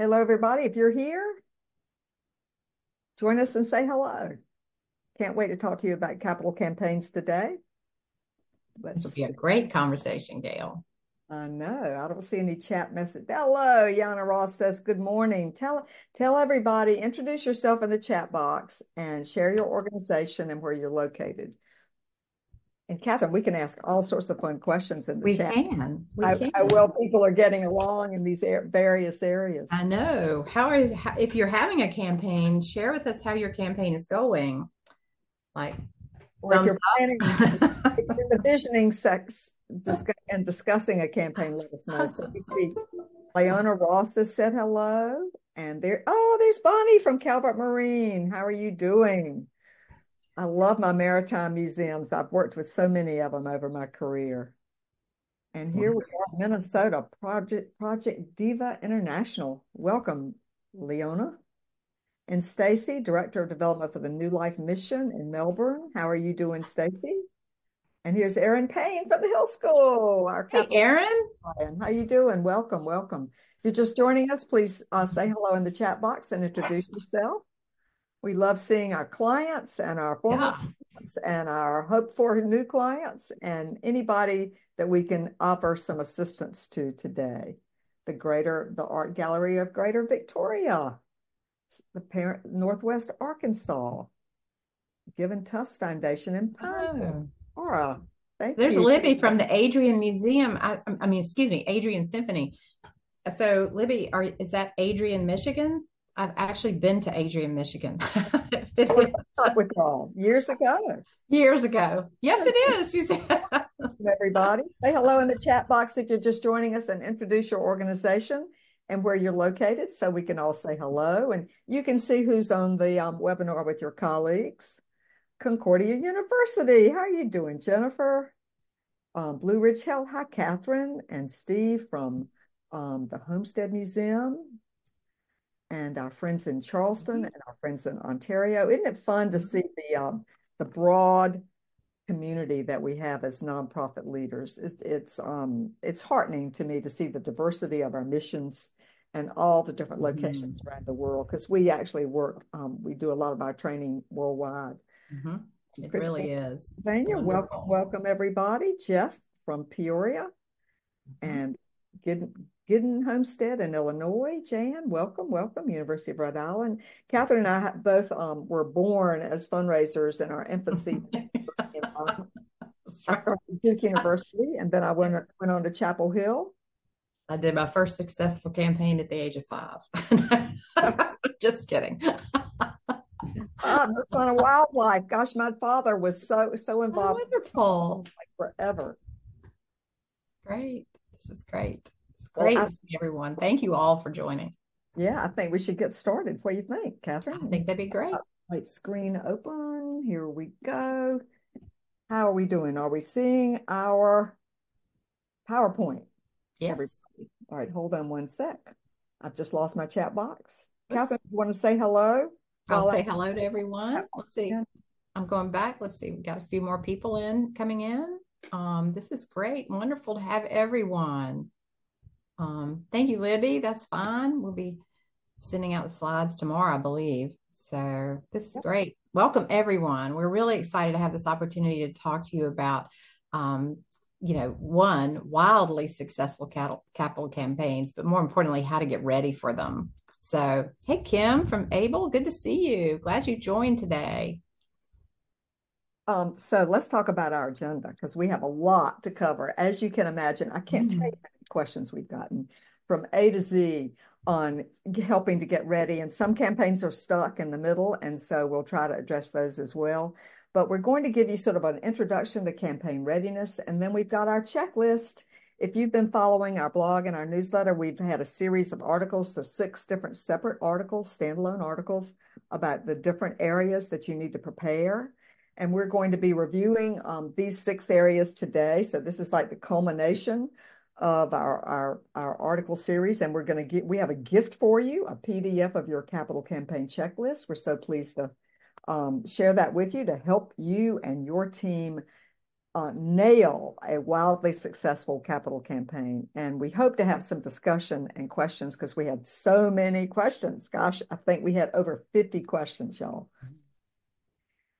Hello, everybody. If you're here, join us and say hello. Can't wait to talk to you about capital campaigns today. Let's this will be a great conversation, Gail. I know. I don't see any chat message. Hello, Yana Ross says good morning. Tell tell everybody, introduce yourself in the chat box and share your organization and where you're located. And Catherine, we can ask all sorts of fun questions in the we chat. Can. We how, can. How well people are getting along in these various areas. I know. How is if you're having a campaign, share with us how your campaign is going. Like, or if you're planning, if you're envisioning sex discuss, and discussing a campaign, let us know. So we see Leona Ross has said hello, and there. Oh, there's Bonnie from Calvert Marine. How are you doing? I love my maritime museums. I've worked with so many of them over my career. And here we are, Minnesota Project Project Diva International. Welcome, Leona. And Stacy, Director of Development for the New Life Mission in Melbourne. How are you doing, Stacy? And here's Erin Payne from the Hill School. Our hey, Erin. How are you doing? Welcome, welcome. If you're just joining us, please uh, say hello in the chat box and introduce yourself. We love seeing our clients and our former yeah. clients and our hope for new clients and anybody that we can offer some assistance to today. The Greater the Art Gallery of Greater Victoria, the parent Northwest Arkansas, Given Tusk Foundation in Pineville. Oh. Aura, thank There's you. Libby from the Adrian Museum. I, I mean, excuse me, Adrian Symphony. So, Libby, are is that Adrian, Michigan? I've actually been to Adrian, Michigan. with y'all years ago. Years ago. Yes, it is. Everybody, say hello in the chat box if you're just joining us and introduce your organization and where you're located so we can all say hello. And you can see who's on the um, webinar with your colleagues. Concordia University. How are you doing, Jennifer? Um, Blue Ridge Health. Hi, Catherine and Steve from um, the Homestead Museum and our friends in Charleston mm-hmm. and our friends in Ontario. Isn't it fun to mm-hmm. see the um, the broad community that we have as nonprofit leaders? It, it's um, it's heartening to me to see the diversity of our missions and all the different locations mm-hmm. around the world because we actually work. Um, we do a lot of our training worldwide. Mm-hmm. It Christine, really is. Tanya, welcome, welcome everybody. Jeff from Peoria, mm-hmm. and Gideon, Gideon Homestead in Illinois. Jan, welcome, welcome, University of Rhode Island. Catherine and I both um, were born as fundraisers in our infancy. I started Duke University, and then I went went on to Chapel Hill. I did my first successful campaign at the age of five. Just kidding. ah, on a wildlife. Gosh, my father was so so involved. Oh, wonderful. Like forever. Great. This is great. Great well, I, to see everyone. Thank you all for joining. Yeah, I think we should get started. What do you think, Catherine? I think that'd be great. Right, screen open. Here we go. How are we doing? Are we seeing our PowerPoint? Yes. Everybody? All right, hold on one sec. I've just lost my chat box. Catherine, you want to say hello? I'll say hello to everyone. Let's see. I'm going back. Let's see. We got a few more people in coming in. Um, this is great. Wonderful to have everyone. Um, thank you, Libby. That's fine. We'll be sending out the slides tomorrow, I believe. So this is great. Welcome, everyone. We're really excited to have this opportunity to talk to you about, um, you know, one, wildly successful capital, capital campaigns, but more importantly, how to get ready for them. So, hey, Kim from Able, good to see you. Glad you joined today. Um, so let's talk about our agenda because we have a lot to cover. As you can imagine, I can't mm. tell you questions we've gotten from A to Z on helping to get ready. And some campaigns are stuck in the middle. And so we'll try to address those as well. But we're going to give you sort of an introduction to campaign readiness. And then we've got our checklist. If you've been following our blog and our newsletter, we've had a series of articles. There's six different separate articles, standalone articles about the different areas that you need to prepare and we're going to be reviewing um, these six areas today. So this is like the culmination of our, our, our article series, and we're going to get, we have a gift for you, a PDF of your capital campaign checklist. We're so pleased to um, share that with you to help you and your team uh, nail a wildly successful capital campaign. And we hope to have some discussion and questions because we had so many questions. Gosh, I think we had over 50 questions, y'all.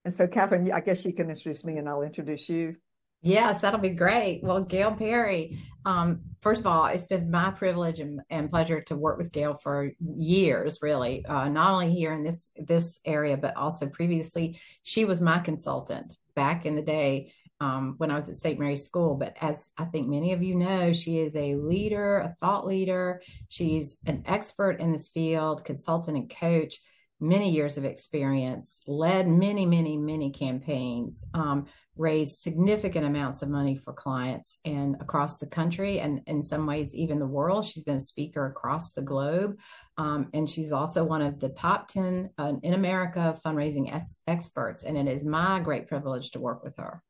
And so, Catherine, I guess you can introduce me and I'll introduce you. Yes, that'll be great. Well, Gail Perry, um, first of all, it's been my privilege and, and, pleasure to work with Gail for years, really, uh, not only here in this this area, but also previously. She was my consultant back in the day um, when I was at St. Mary's School. But as I think many of you know, she is a leader, a thought leader. She's an expert in this field, consultant and coach, many years of experience, led many, many, many campaigns, um, raised significant amounts of money for clients and across the country and in some ways even the world. She's been a speaker across the globe. Um, and she's also one of the top 10 uh, in America fundraising es- experts. And it is my great privilege to work with her.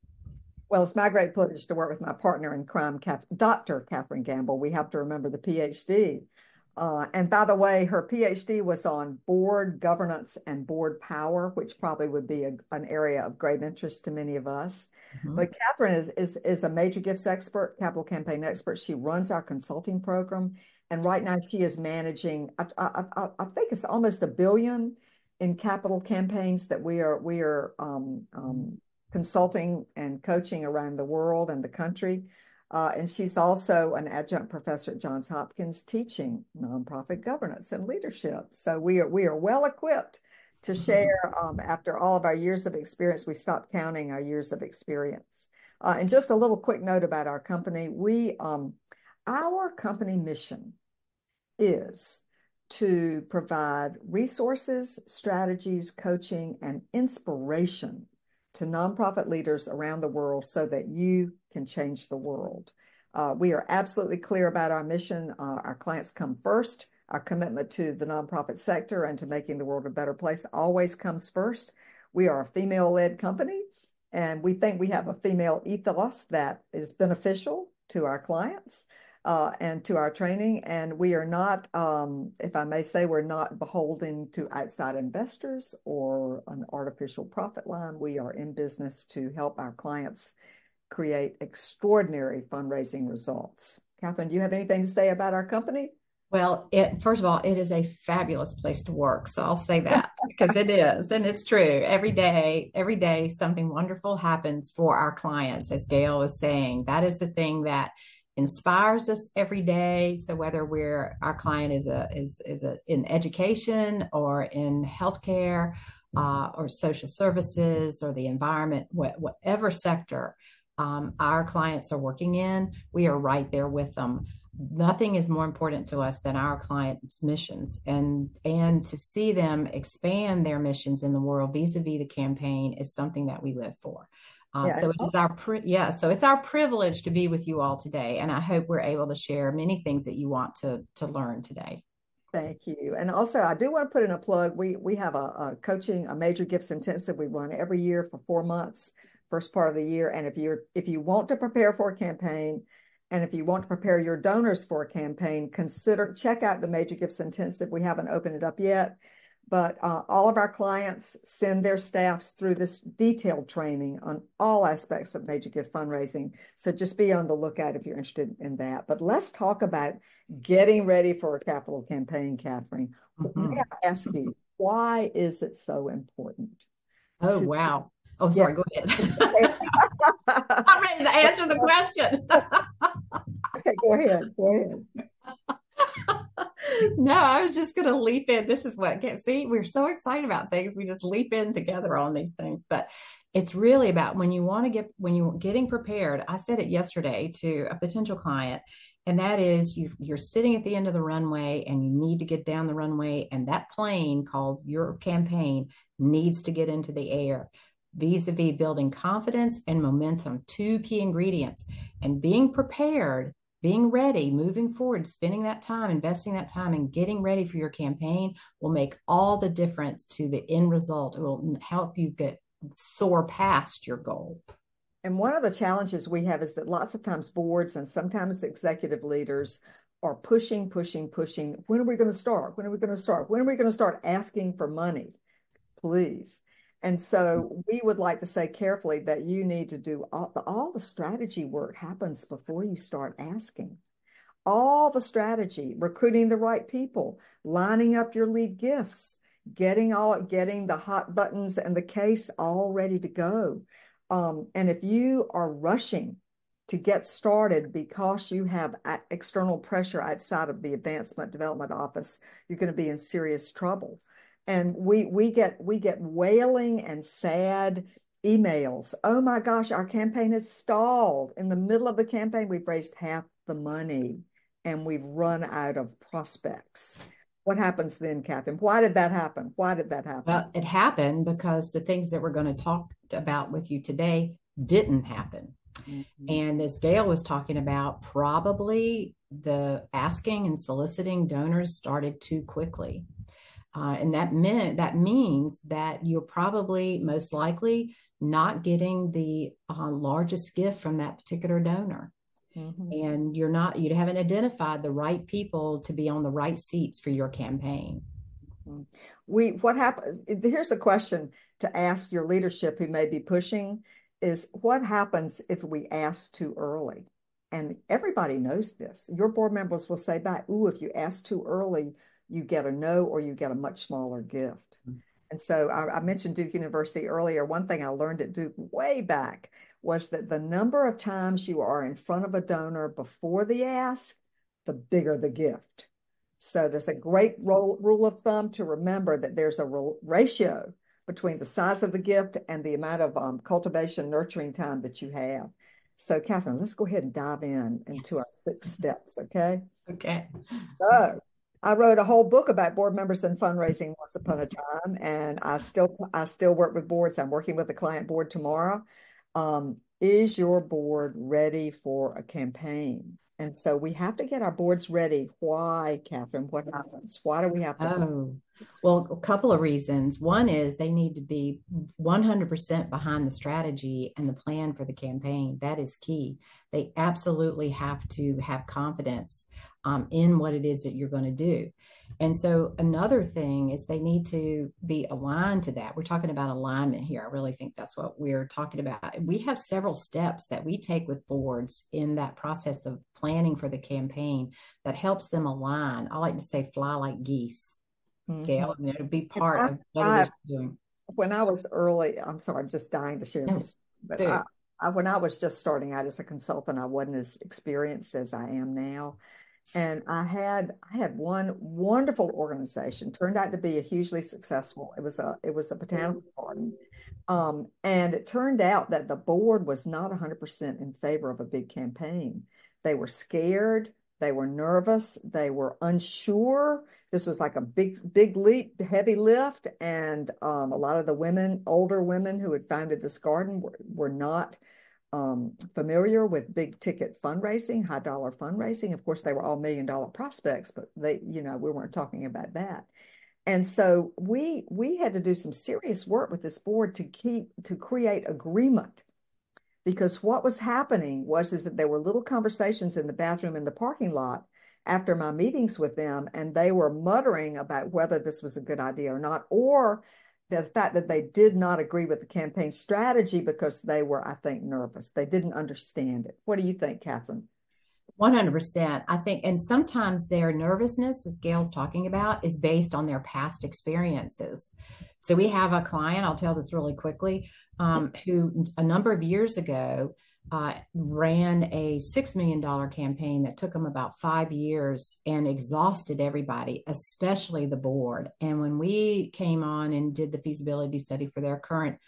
Well, it's my great pleasure to work with my partner in crime, Dr. Catherine Gamble. We have to remember the PhD. Uh, and by the way, her PhD was on board governance and board power, which probably would be a, an area of great interest to many of us. Mm-hmm. But Catherine is, is, is a major gifts expert, capital campaign expert. She runs our consulting program. And right now she is managing, I, I, I, I think it's almost a billion in capital campaigns that we are, we are um, um, consulting and coaching around the world and the country. Uh, and she's also an adjunct professor at Johns Hopkins teaching nonprofit governance and leadership. So we are we are well equipped to mm-hmm. share. Um, after all of our years of experience, we stopped counting our years of experience. Uh, and just a little quick note about our company: we um, our company mission is to provide resources, strategies, coaching, and inspiration to nonprofit leaders around the world so that you can change the world. Uh, we are absolutely clear about our mission. Uh, our clients come first. Our commitment to the nonprofit sector and to making the world a better place always comes first. We are a female led company, and we think we have a female ethos that is beneficial to our clients uh, and to our training. And we are not, um, if I may say, we're not beholden to outside investors or an artificial profit line. We are in business to help our clients create extraordinary fundraising results. Catherine, do you have anything to say about our company? Well, it, first of all, it is a fabulous place to work. So I'll say that because it is, and it's true. Every day, every day, something wonderful happens for our clients. As Gail was saying, that is the thing that inspires us every day. So whether we're our client is a is is a, in education or in healthcare uh, or social services or the environment, wh- whatever sector um, our clients are working in, we are right there with them. Nothing is more important to us than our clients' missions, and and to see them expand their missions in the world vis-a-vis the campaign is something that we live for. Uh, yeah, so it is our pri- yeah, so it's our privilege to be with you all today, and I hope we're able to share many things that you want to to learn today. Thank you. And also, I do want to put in a plug. We we have a, a, coaching, a major gifts intensive. We run every year for four months, first part of the year. And if you're if you want to prepare for a campaign, and if you want to prepare your donors for a campaign, consider check out the major gifts intensive. We haven't opened it up yet, but uh, all of our clients send their staffs through this detailed training on all aspects of major gift fundraising. So just be on the lookout if you're interested in that. But let's talk about getting ready for a capital campaign, Catherine. Mm-hmm. May I ask you, why is it so important? Oh, to- wow. Oh, sorry, yeah. go ahead. I'm ready to answer the question. okay, go ahead. Go ahead no, I was just going to leap in. This is what get see. We're so excited about things. We just leap in together on these things. But it's really about when you want to get when you're getting prepared. I said it yesterday to a potential client, and that is you you're sitting at the end of the runway and you need to get down the runway, and that plane called your campaign needs to get into the air vis-a-vis building confidence and momentum two key ingredients and being prepared being ready, moving forward, spending that time, investing that time, and getting ready for your campaign will make all the difference to the end result. It will help you get soar past your goal. And one of the challenges we have is that lots of times boards and sometimes executive leaders are pushing, pushing, pushing. When are we going to start? When are we going to start? When are we going to start asking for money? Please. And so we would like to say carefully that you need to do all the, all the strategy work happens before you start asking. All the strategy, recruiting the right people, lining up your lead gifts, getting all getting the hot buttons and the case all ready to go. Um, and if you are rushing to get started because you have external pressure outside of the advancement development office, you're going to be in serious trouble and we we get we get wailing and sad emails. Oh my gosh, our campaign is stalled. In the middle of the campaign, we've raised half the money and we've run out of prospects. What happens then, Catherine? Why did that happen? Why did that happen? Well, it happened because the things that we're going to talk about with you today didn't happen. Mm-hmm. And as Gail was talking about, probably the asking and soliciting donors started too quickly. Uh, and that meant that means that you're probably most likely not getting the uh, largest gift from that particular donor. Mm-hmm. And you're not, you haven't identified the right people to be on the right seats for your campaign. Mm-hmm. We, what happened? Here's a question to ask your leadership who may be pushing is what happens if we ask too early? And everybody knows this. Your board members will say back, Ooh, if you ask too early, you get a no or you get a much smaller gift. Mm-hmm. And so I, I, mentioned Duke University earlier. One thing I learned at Duke way back was that the number of times you are in front of a donor before the ask, the bigger the gift. So there's a great role, rule of thumb to remember that there's a ratio between the size of the gift and the amount of um, cultivation, nurturing time that you have. So, Catherine, let's go ahead and dive in into yes. our six steps, okay? Okay. So, I wrote a whole book about board members and fundraising once upon a time, and I still I still work with boards. I'm working with a client board tomorrow. Um, is your board ready for a campaign? And so we have to get our boards ready. Why, Catherine? What happens? Why do we have to? Oh, well, a couple of reasons. One is they need to be 100% behind the strategy and the plan for the campaign. That is key. They absolutely have to have confidence um, in what it is that you're going to do. And so another thing is they need to be aligned to that. We're talking about alignment here. I really think that's what we're talking about. We have several steps that we take with boards in that process of planning for the campaign that helps them align. I like to say fly like geese. Mm-hmm. Gail, and it'll be part I, of what I, you're doing. When I was early, I'm sorry, I'm just dying to share this. But I, I, when I was just starting out as a consultant, I wasn't as experienced as I am now and I had I had one wonderful organization turned out to be a hugely successful. It was a it was a botanical garden, um, and it turned out that the board was not 100% in favor of a big campaign. They were scared, they were nervous, they were unsure. This was like a big big leap, heavy lift, and um, a lot of the women, older women who had founded this garden, were, were not um, familiar with big ticket fundraising, high dollar fundraising. Of course, they were all million dollar prospects, but they, you know, we weren't talking about that. And so we we had to do some serious work with this board to keep to create agreement because what was happening was is that there were little conversations in the bathroom in the parking lot after my meetings with them and they were muttering about whether this was a good idea or not or the fact that they did not agree with the campaign strategy because they were, I think, nervous. They didn't understand it. What do you think, Catherine? 100%. I think, and sometimes their nervousness, as Gail's talking about, is based on their past experiences. So we have a client, I'll tell this really quickly, um, who a number of years ago uh, ran a $6 million campaign that took them about five years and exhausted everybody, especially the board. And when we came on and did the feasibility study for their current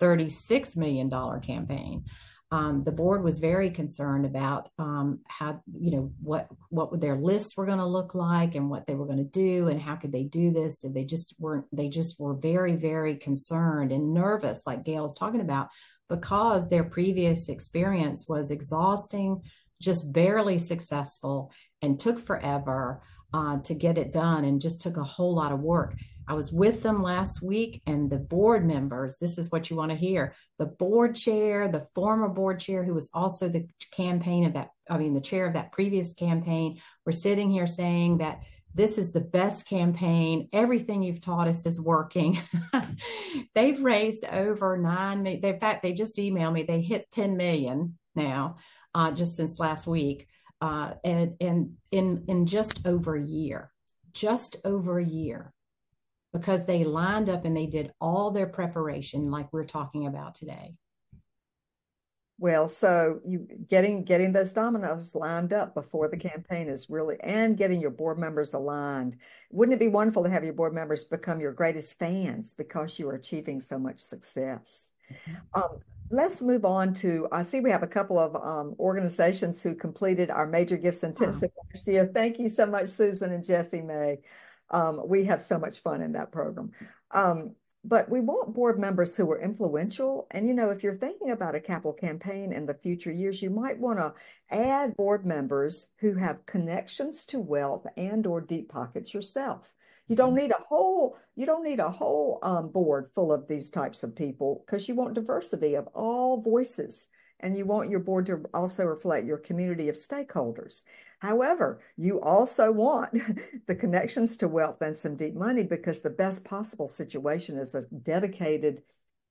$36 million campaign, um, the board was very concerned about um, how you know what what their lists were going to look like and what they were going to do and how could they do this and they just weren't they just were very very concerned and nervous like gail was talking about because their previous experience was exhausting, just barely successful, and took forever uh, to get it done and just took a whole lot of work. I was with them last week, and the board members, this is what you want to hear. The board chair, the former board chair, who was also the campaign of that, I mean, the chair of that previous campaign, were sitting here saying that this is the best campaign. Everything you've taught us is working. They've raised over nine. In fact, they just emailed me. They hit 10 million now, uh, just since last week, uh, and and in in just over a year, just over a year, because they lined up and they did all their preparation, like we're talking about today. Well, so you getting getting those dominoes lined up before the campaign is really and getting your board members aligned. Wouldn't it be wonderful to have your board members become your greatest fans because you are achieving so much success? Mm-hmm. Um, let's move on to I see we have a couple of um, organizations who completed our major gifts intensive wow. last year. Thank you so much, Susan and Jesse May. Um, we have so much fun in that program. Um, but we want board members who are influential. And, you know, if you're thinking about a capital campaign in the future years, you might want to add board members who have connections to wealth and or deep pockets yourself. You don't need a whole you don't need a whole um, board full of these types of people because you want diversity of all voices and you want your board to also reflect your community of stakeholders. However, you also want the connections to wealth and some deep money because the best possible situation is a dedicated,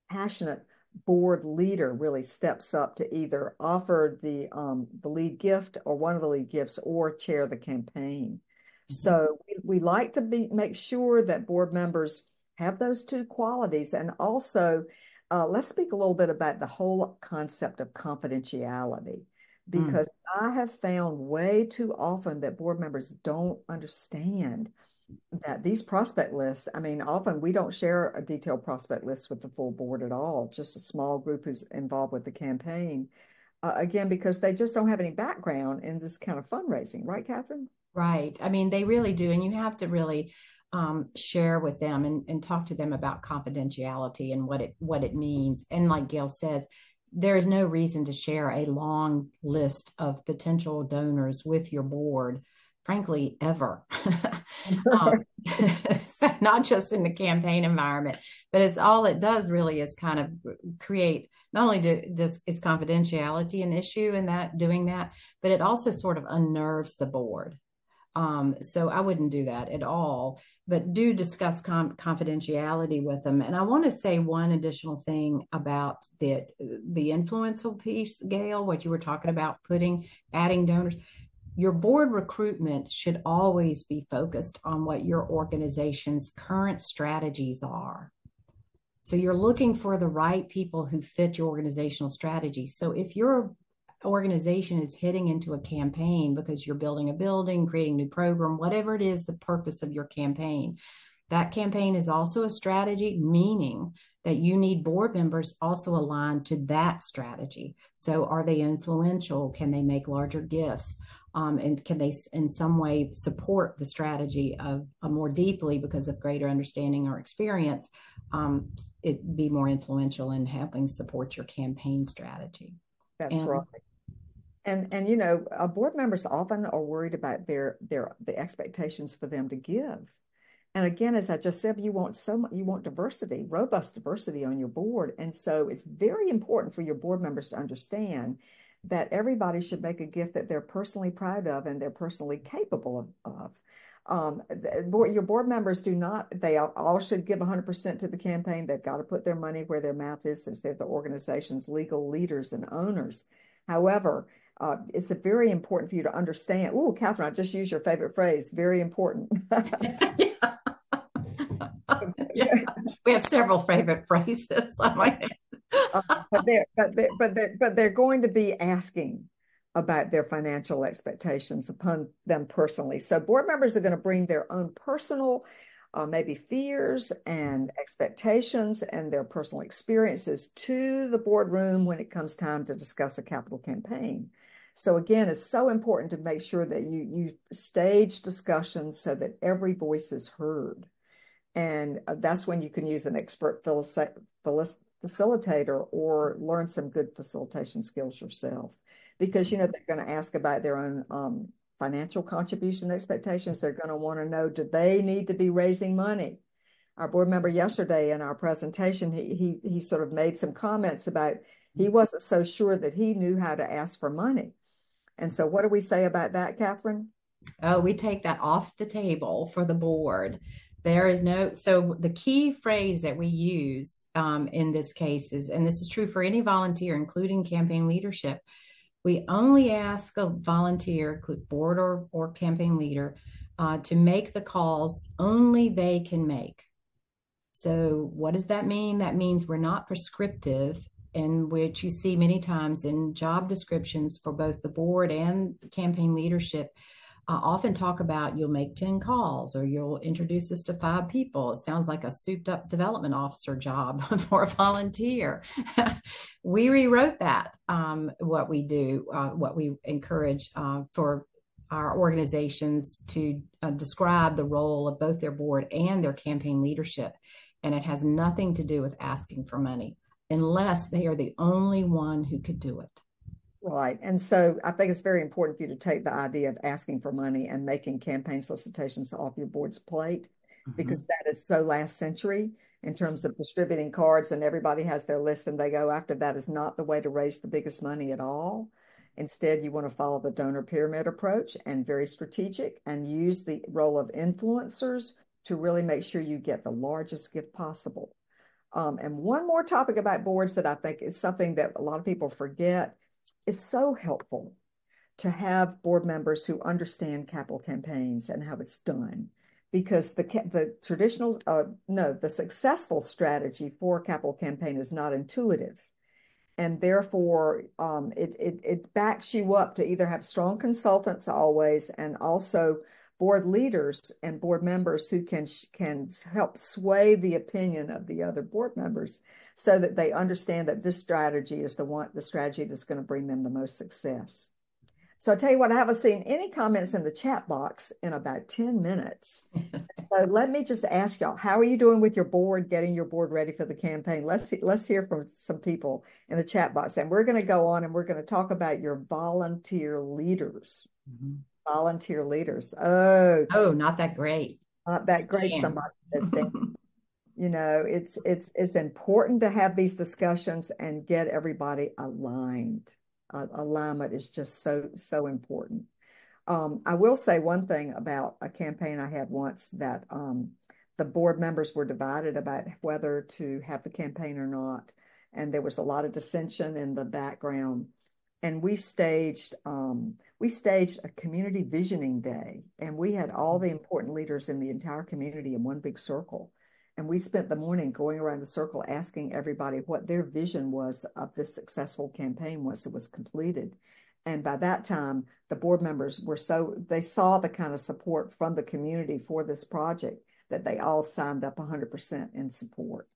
passionate board leader really steps up to either offer the um, the lead gift or one of the lead gifts or chair the campaign. Mm-hmm. So we, we like to be make sure that board members have those two qualities and also uh, let's speak a little bit about the whole concept of confidentiality. Mm. because mm. I have found way too often that board members don't understand that these prospect lists, I mean, often we don't share a detailed prospect list with the full board at all, just a small group who's involved with the campaign. Uh, again, because they just don't have any background in this kind of fundraising, right, Catherine? Right. I mean, they really do. And you have to really um, share with them and, and talk to them about confidentiality and what it what it means. And like Gail says, there is no reason to share a long list of potential donors with your board frankly ever. Um, not just in the campaign environment but it's all it does really is kind of create not only do, does is confidentiality an issue in that doing that but it also sort of unnerves the board um, so I wouldn't do that at all, but do discuss com- confidentiality with them. And I want to say one additional thing about the the influential piece, Gail, what you were talking about, putting adding donors. Your board recruitment should always be focused on what your organization's current strategies are. So you're looking for the right people who fit your organizational strategy. So if you're organization is hitting into a campaign because you're building a building, creating a new program, whatever it is the purpose of your campaign. That campaign is also a strategy, meaning that you need board members also aligned to that strategy. So, are they influential? Can they make larger gifts? Um, and can they, in some way, support the strategy of uh, more deeply because of greater understanding or experience? Um, it be more influential in helping support your campaign strategy. That's and, right and and you know uh, board members often are worried about their their the expectations for them to give. And again as i just said you want so much you want diversity robust diversity on your board. And so it's very important for your board members to understand that everybody should make a gift that they're personally proud of and they're personally capable of, of. Um, your board members do not they all should give 100% to the campaign. They've got to put their money where their mouth is since they're the organization's legal leaders and owners. However uh, it's very important for you to understand. Oh, Catherine, I just used your favorite phrase. Very important. yeah. We have several favorite phrases. uh, but they're but they're but they're but they're going to be asking about their financial expectations upon them personally. So board members are going to bring their own personal uh, maybe fears and expectations and their personal experiences to the boardroom when it comes time to discuss a capital campaign. So again, it's so important to make sure that you you stage discussions so that every voice is heard. And uh, that's when you can use an expert facilitator or learn some good facilitation skills yourself. Because you know they're going to ask about their own um, financial contribution expectations. They're going to want to know do they need to be raising money? Our board member yesterday in our presentation, he he he sort of made some comments about he wasn't so sure that he knew how to ask for money. And so, what do we say about that, Catherine? Oh, we take that off the table for the board. There is no, so the key phrase that we use um, in this case is, and this is true for any volunteer, including campaign leadership, we only ask a volunteer, board or, or campaign leader, uh, to make the calls only they can make. So, what does that mean? That means we're not prescriptive, in which you see many times in job descriptions for both the board and campaign leadership uh, often talk about you'll make 10 calls or you'll introduce us to five people. It sounds like a souped up development officer job for a volunteer. we rewrote that, um, what we do, uh, what we encourage uh, for our organizations to uh, describe the role of both their board and their campaign leadership. And it has nothing to do with asking for money unless they are the only one who could do it. Right. And so I think it's very important for you to take the idea of asking for money and making campaign solicitations off your board's plate mm-hmm. because that is so last century in terms of distributing cards and everybody has their list and they go after that is not the way to raise the biggest money at all. Instead, you want to follow the donor pyramid approach and very strategic and use the role of influencers to really make sure you get the largest gift possible. Um, and one more topic about boards that I think is something that a lot of people forget. Is so helpful to have board members who understand capital campaigns and how it's done because the the traditional uh, no the successful strategy for capital campaign is not intuitive. And therefore um, it, it, it backs you up to either have strong consultants always and also board leaders and board members who can can help sway the opinion of the other board members so that they understand that this strategy is the one the strategy that's going to bring them the most success. So I'll tell you what, I haven't seen any comments in the chat box in about 10 minutes. so let me just ask y'all, how are you doing with your board, getting your board ready for the campaign? Let's see, let's hear from some people in the chat box. And we're going to go on and we're going to talk about your volunteer leaders. Mm-hmm volunteer leaders. Oh, oh, not that great. Not that great. Man. Somebody you know, it's it's it's important to have these discussions and get everybody aligned. Uh, alignment is just so so important. Um, I will say one thing about a campaign I had once that um, the board members were divided about whether to have the campaign or not, and there was a lot of dissension in the background and we staged um, we staged a community visioning day and we had all the important leaders in the entire community in one big circle. And we spent the morning going around the circle asking everybody what their vision was of this successful campaign once it was completed. And by that time the board members were so they saw the kind of support from the community for this project that they all signed up 100% in support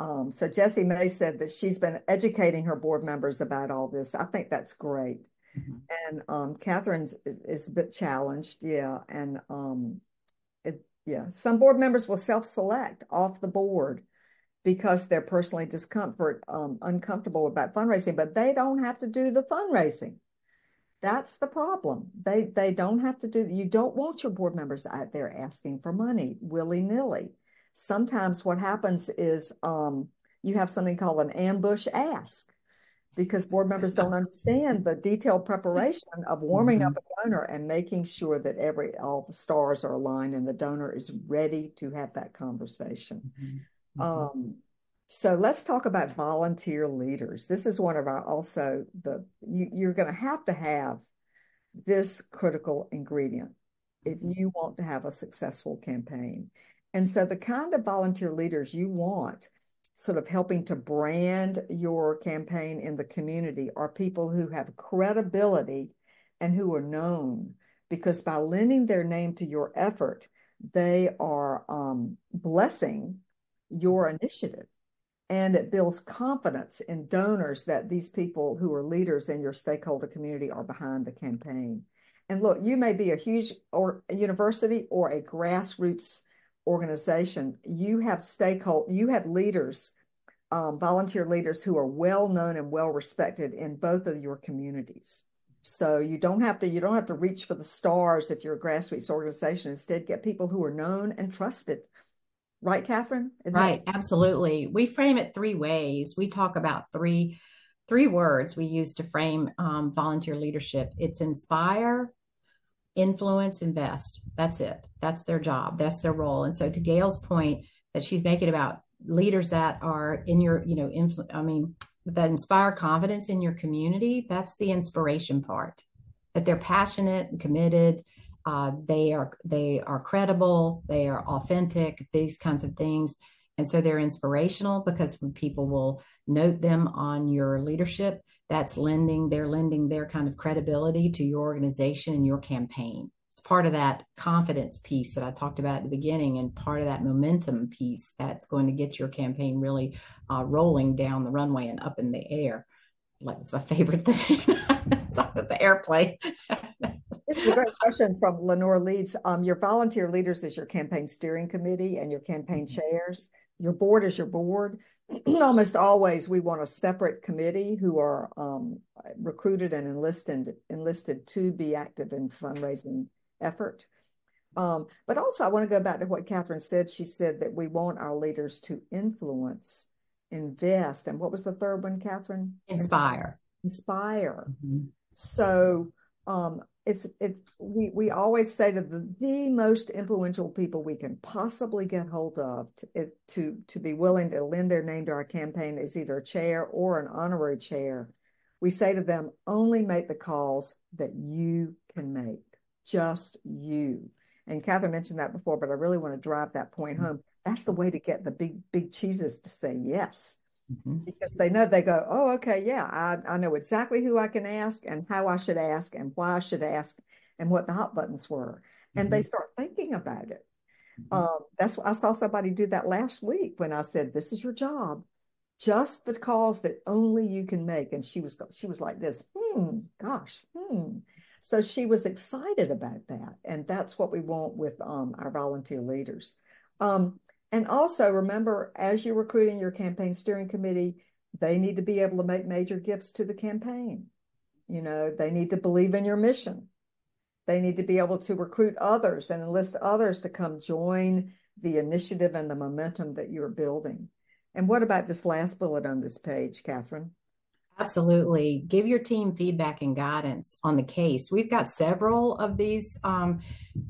um, so Jessie May said that she's been educating her board members about all this. I think that's great. Mm-hmm. And um, Catherine's is, is, a bit challenged, yeah. And um, it, yeah, some board members will self-select off the board because they're personally discomfort, um, uncomfortable about fundraising, but they don't have to do the fundraising. That's the problem. They they don't have to do. You don't want your board members out there asking for money willy nilly sometimes what happens is um, you have something called an ambush ask because board members don't understand the detailed preparation of warming mm-hmm. up a donor and making sure that every all the stars are aligned and the donor is ready to have that conversation. Mm-hmm. mm-hmm. Um, so let's talk about volunteer leaders. This is one of our also the you, you're going to have to have this critical ingredient if you want to have a successful campaign. And so the kind of volunteer leaders you want sort of helping to brand your campaign in the community are people who have credibility and who are known because by lending their name to your effort, they are um, blessing your initiative. And it builds confidence in donors that these people who are leaders in your stakeholder community are behind the campaign. And look, you may be a huge or university or a grassroots organization, you have stakeholder, you have leaders, um, volunteer leaders who are well known and well respected in both of your communities. So you don't have to you don't have to reach for the stars if you're a grassroots organization. Instead, get people who are known and trusted. Right, Catherine? Isn't right, that- absolutely. We frame it three ways. We talk about three three words we use to frame um, volunteer leadership. It's inspire, influence, invest. That's it. That's their job. That's their role. And so to Gail's point that she's making about leaders that are in your, you know, influ- I mean, that inspire confidence in your community, that's the inspiration part. That they're passionate and committed, uh, they are they are credible, they are authentic, these kinds of things. And so they're inspirational because people will note them on your leadership, that's lending, they're lending their kind of credibility to your organization and your campaign. It's part of that confidence piece that I talked about at the beginning and part of that momentum piece that's going to get your campaign really uh, rolling down the runway and up in the air. Like it's my favorite thing. the airplane. this is a great question from Lenore Leeds. Um, your volunteer leaders is your campaign steering committee and your campaign mm-hmm. chairs. Your board is your board. Almost always, we want a separate committee who are um, recruited and enlisted enlisted to be active in fundraising effort. Um, but also, I want to go back to what Catherine said. She said that we want our leaders to influence, invest, and what was the third one, Catherine? Inspire. Inspire. Mm-hmm. So um, it's it we we always say to the, the most influential people we can possibly get hold of to, to to be willing to lend their name to our campaign is either a chair or an honorary chair. We say to them, only make the calls that you can make, just you. And Catherine mentioned that before, but I really want to drive that point home. That's the way to get the big big cheeses to say yes mm-hmm. because they know they go, oh, okay, yeah, I, I know exactly who I can ask and how I should ask and why I should ask and what the hot buttons were. And mm-hmm. they start thinking about it. Mm-hmm. Um, that's what I saw somebody do that last week when I said, this is your job. Just the calls that only you can make. And she was she was like this, hmm, gosh, hmm. So she was excited about that. And that's what we want with um, our volunteer leaders. Um, and also remember, as you're recruiting your campaign steering committee, they need to be able to make major gifts to the campaign. You know, they need to believe in your mission. They need to be able to recruit others and enlist others to come join the initiative and the momentum that you're building. And what about this last bullet on this page, Catherine? Absolutely. Give your team feedback and guidance on the case. We've got several of these, um,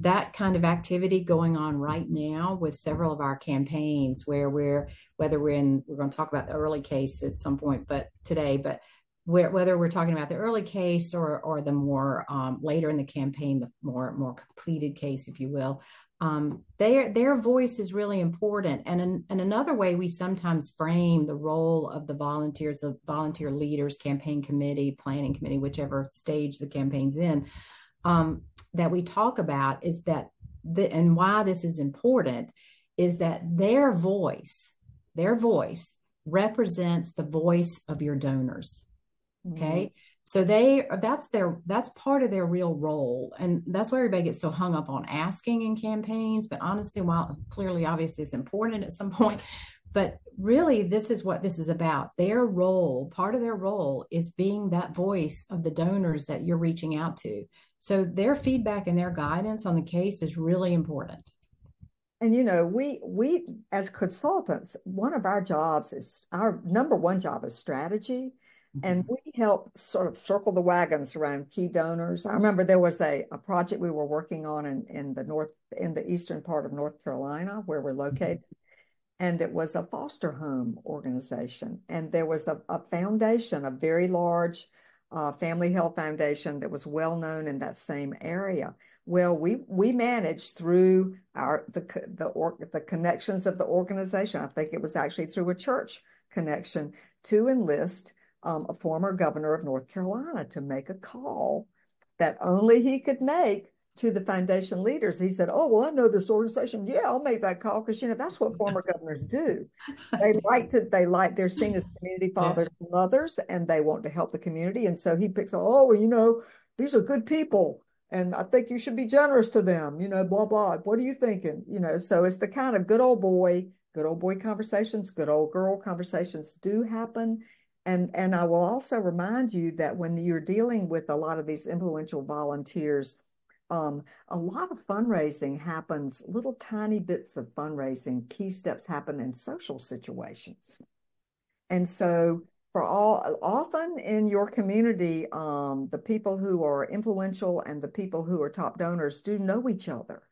that kind of activity going on right now with several of our campaigns where we're, whether we're in, we're going to talk about the early case at some point, but today, but where, whether we're talking about the early case or, or the more um, later in the campaign, the more, more completed case, if you will, um, their their voice is really important. And an, and another way we sometimes frame the role of the volunteers, of volunteer leaders, campaign committee, planning committee, whichever stage the campaign's in, um, that we talk about is that the, and why this is important is that their voice, their voice represents the voice of your donors. Okay. Mm-hmm. So they that's their that's part of their real role. And that's why everybody gets so hung up on asking in campaigns. But honestly, while clearly obviously it's important at some point, but really this is what this is about. Their role, part of their role is being that voice of the donors that you're reaching out to. So their feedback and their guidance on the case is really important. And you know, we we as consultants, one of our jobs is our number one job is strategy and we help sort of circle the wagons around key donors. I remember there was a, a project we were working on in, in the north in the eastern part of North Carolina where we're mm-hmm. located. And it was a foster home organization. And there was a, a foundation, a very large uh, family health foundation that was well known in that same area. Well, we we managed through our the the or, the connections of the organization. I think it was actually through a church connection to enlist um, a former governor of North Carolina to make a call that only he could make to the foundation leaders. He said, Oh, well, I know this organization. Yeah, I'll make that call because, you know, that's what former governors do. They like to, they like, they're seen as community fathers yeah. and mothers, and they want to help the community. And so he picks, Oh, well, you know, these are good people. And I think you should be generous to them, you know, blah, blah. What are you thinking? You know, so it's the kind of good old boy, good old boy conversations, good old girl conversations do happen and, and I will also remind you that when you're dealing with a lot of these influential volunteers, um, a lot of fundraising happens, little tiny bits of fundraising, key steps happen in social situations. And so for all often in your community, um, the people who are influential and the people who are top donors do know each other.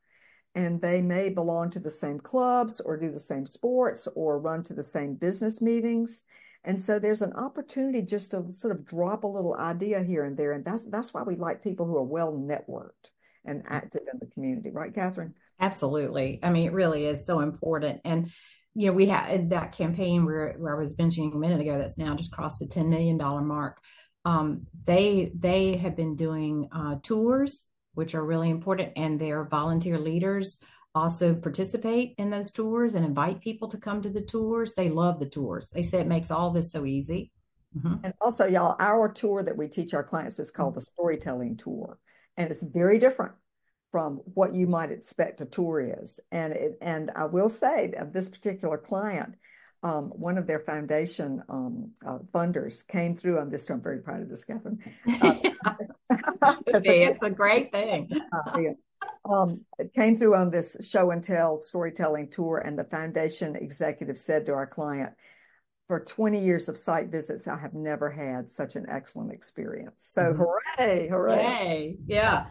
And they may belong to the same clubs or do the same sports or run to the same business meetings. And so there's an opportunity just to sort of drop a little idea here and there. And that's that's why we like people who are well networked and active in the community, right, Catherine? Absolutely. I mean, it really is so important. And you know, we had that campaign where, where I was mentioning a minute ago that's now just crossed the $10 million mark. Um, they they have been doing uh, tours, which are really important, and their volunteer leaders also participate in those tours and invite people to come to the tours. They love the tours. They say it makes all this so easy. Mm-hmm. And also, y'all, our tour that we teach our clients is called the storytelling tour, and it's very different from what you might expect a tour is. And it, and I will say of this particular client, um, one of their foundation um, uh, funders came through on this. I'm very proud of this, Catherine. Uh, it's a great thing. uh, yeah. Um, it came through on this show and tell storytelling tour, and the foundation executive said to our client, for 20 years of site visits, I have never had such an excellent experience. So mm-hmm. hooray, hooray. Yay. Yeah.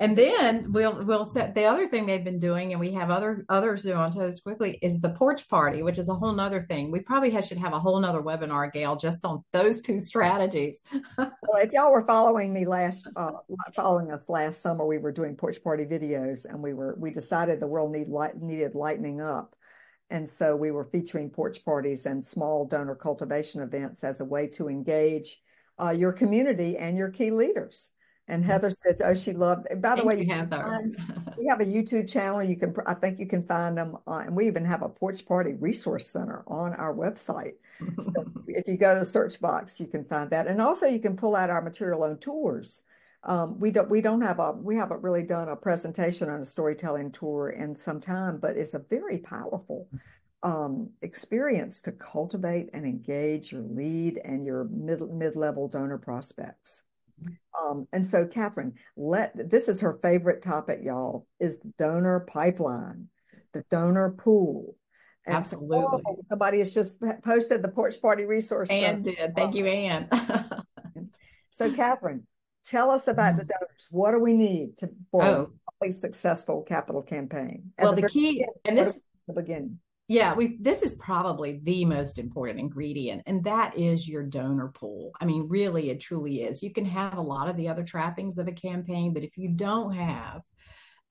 And then we'll we'll set the other thing they've been doing, and we have other others do on this quickly is the porch party, which is a whole nother thing. We probably have, should have a whole nother webinar, Gail, just on those two strategies. well, if y'all were following me last, uh, following us last summer, we were doing porch party videos, and we were we decided the world need light, needed lightening up, and so we were featuring porch parties and small donor cultivation events as a way to engage uh, your community and your key leaders. And Heather said, "Oh, she loved." By the Thank way, you Heather. Find, we have a YouTube channel. You can, I think, you can find them, on, and we even have a porch party resource center on our website. so if you go to the search box, you can find that, and also you can pull out our material on tours. Um, we don't we don't have a we haven't really done a presentation on a storytelling tour in some time, but it's a very powerful um, experience to cultivate and engage your lead and your mid mid level donor prospects. Um, and so, Catherine, let this is her favorite topic, y'all, is the donor pipeline, the donor pool. And Absolutely. So, oh, somebody has just posted the porch party resource. Anne did. Thank you, Anne. so, Catherine, tell us about the donors. What do we need to for oh. a successful capital campaign? At well, the, the key, and this the beginning. Yeah, we this is probably the most important ingredient, and that is your donor pool. I mean, really, it truly is. You can have a lot of the other trappings of a campaign, but if you don't have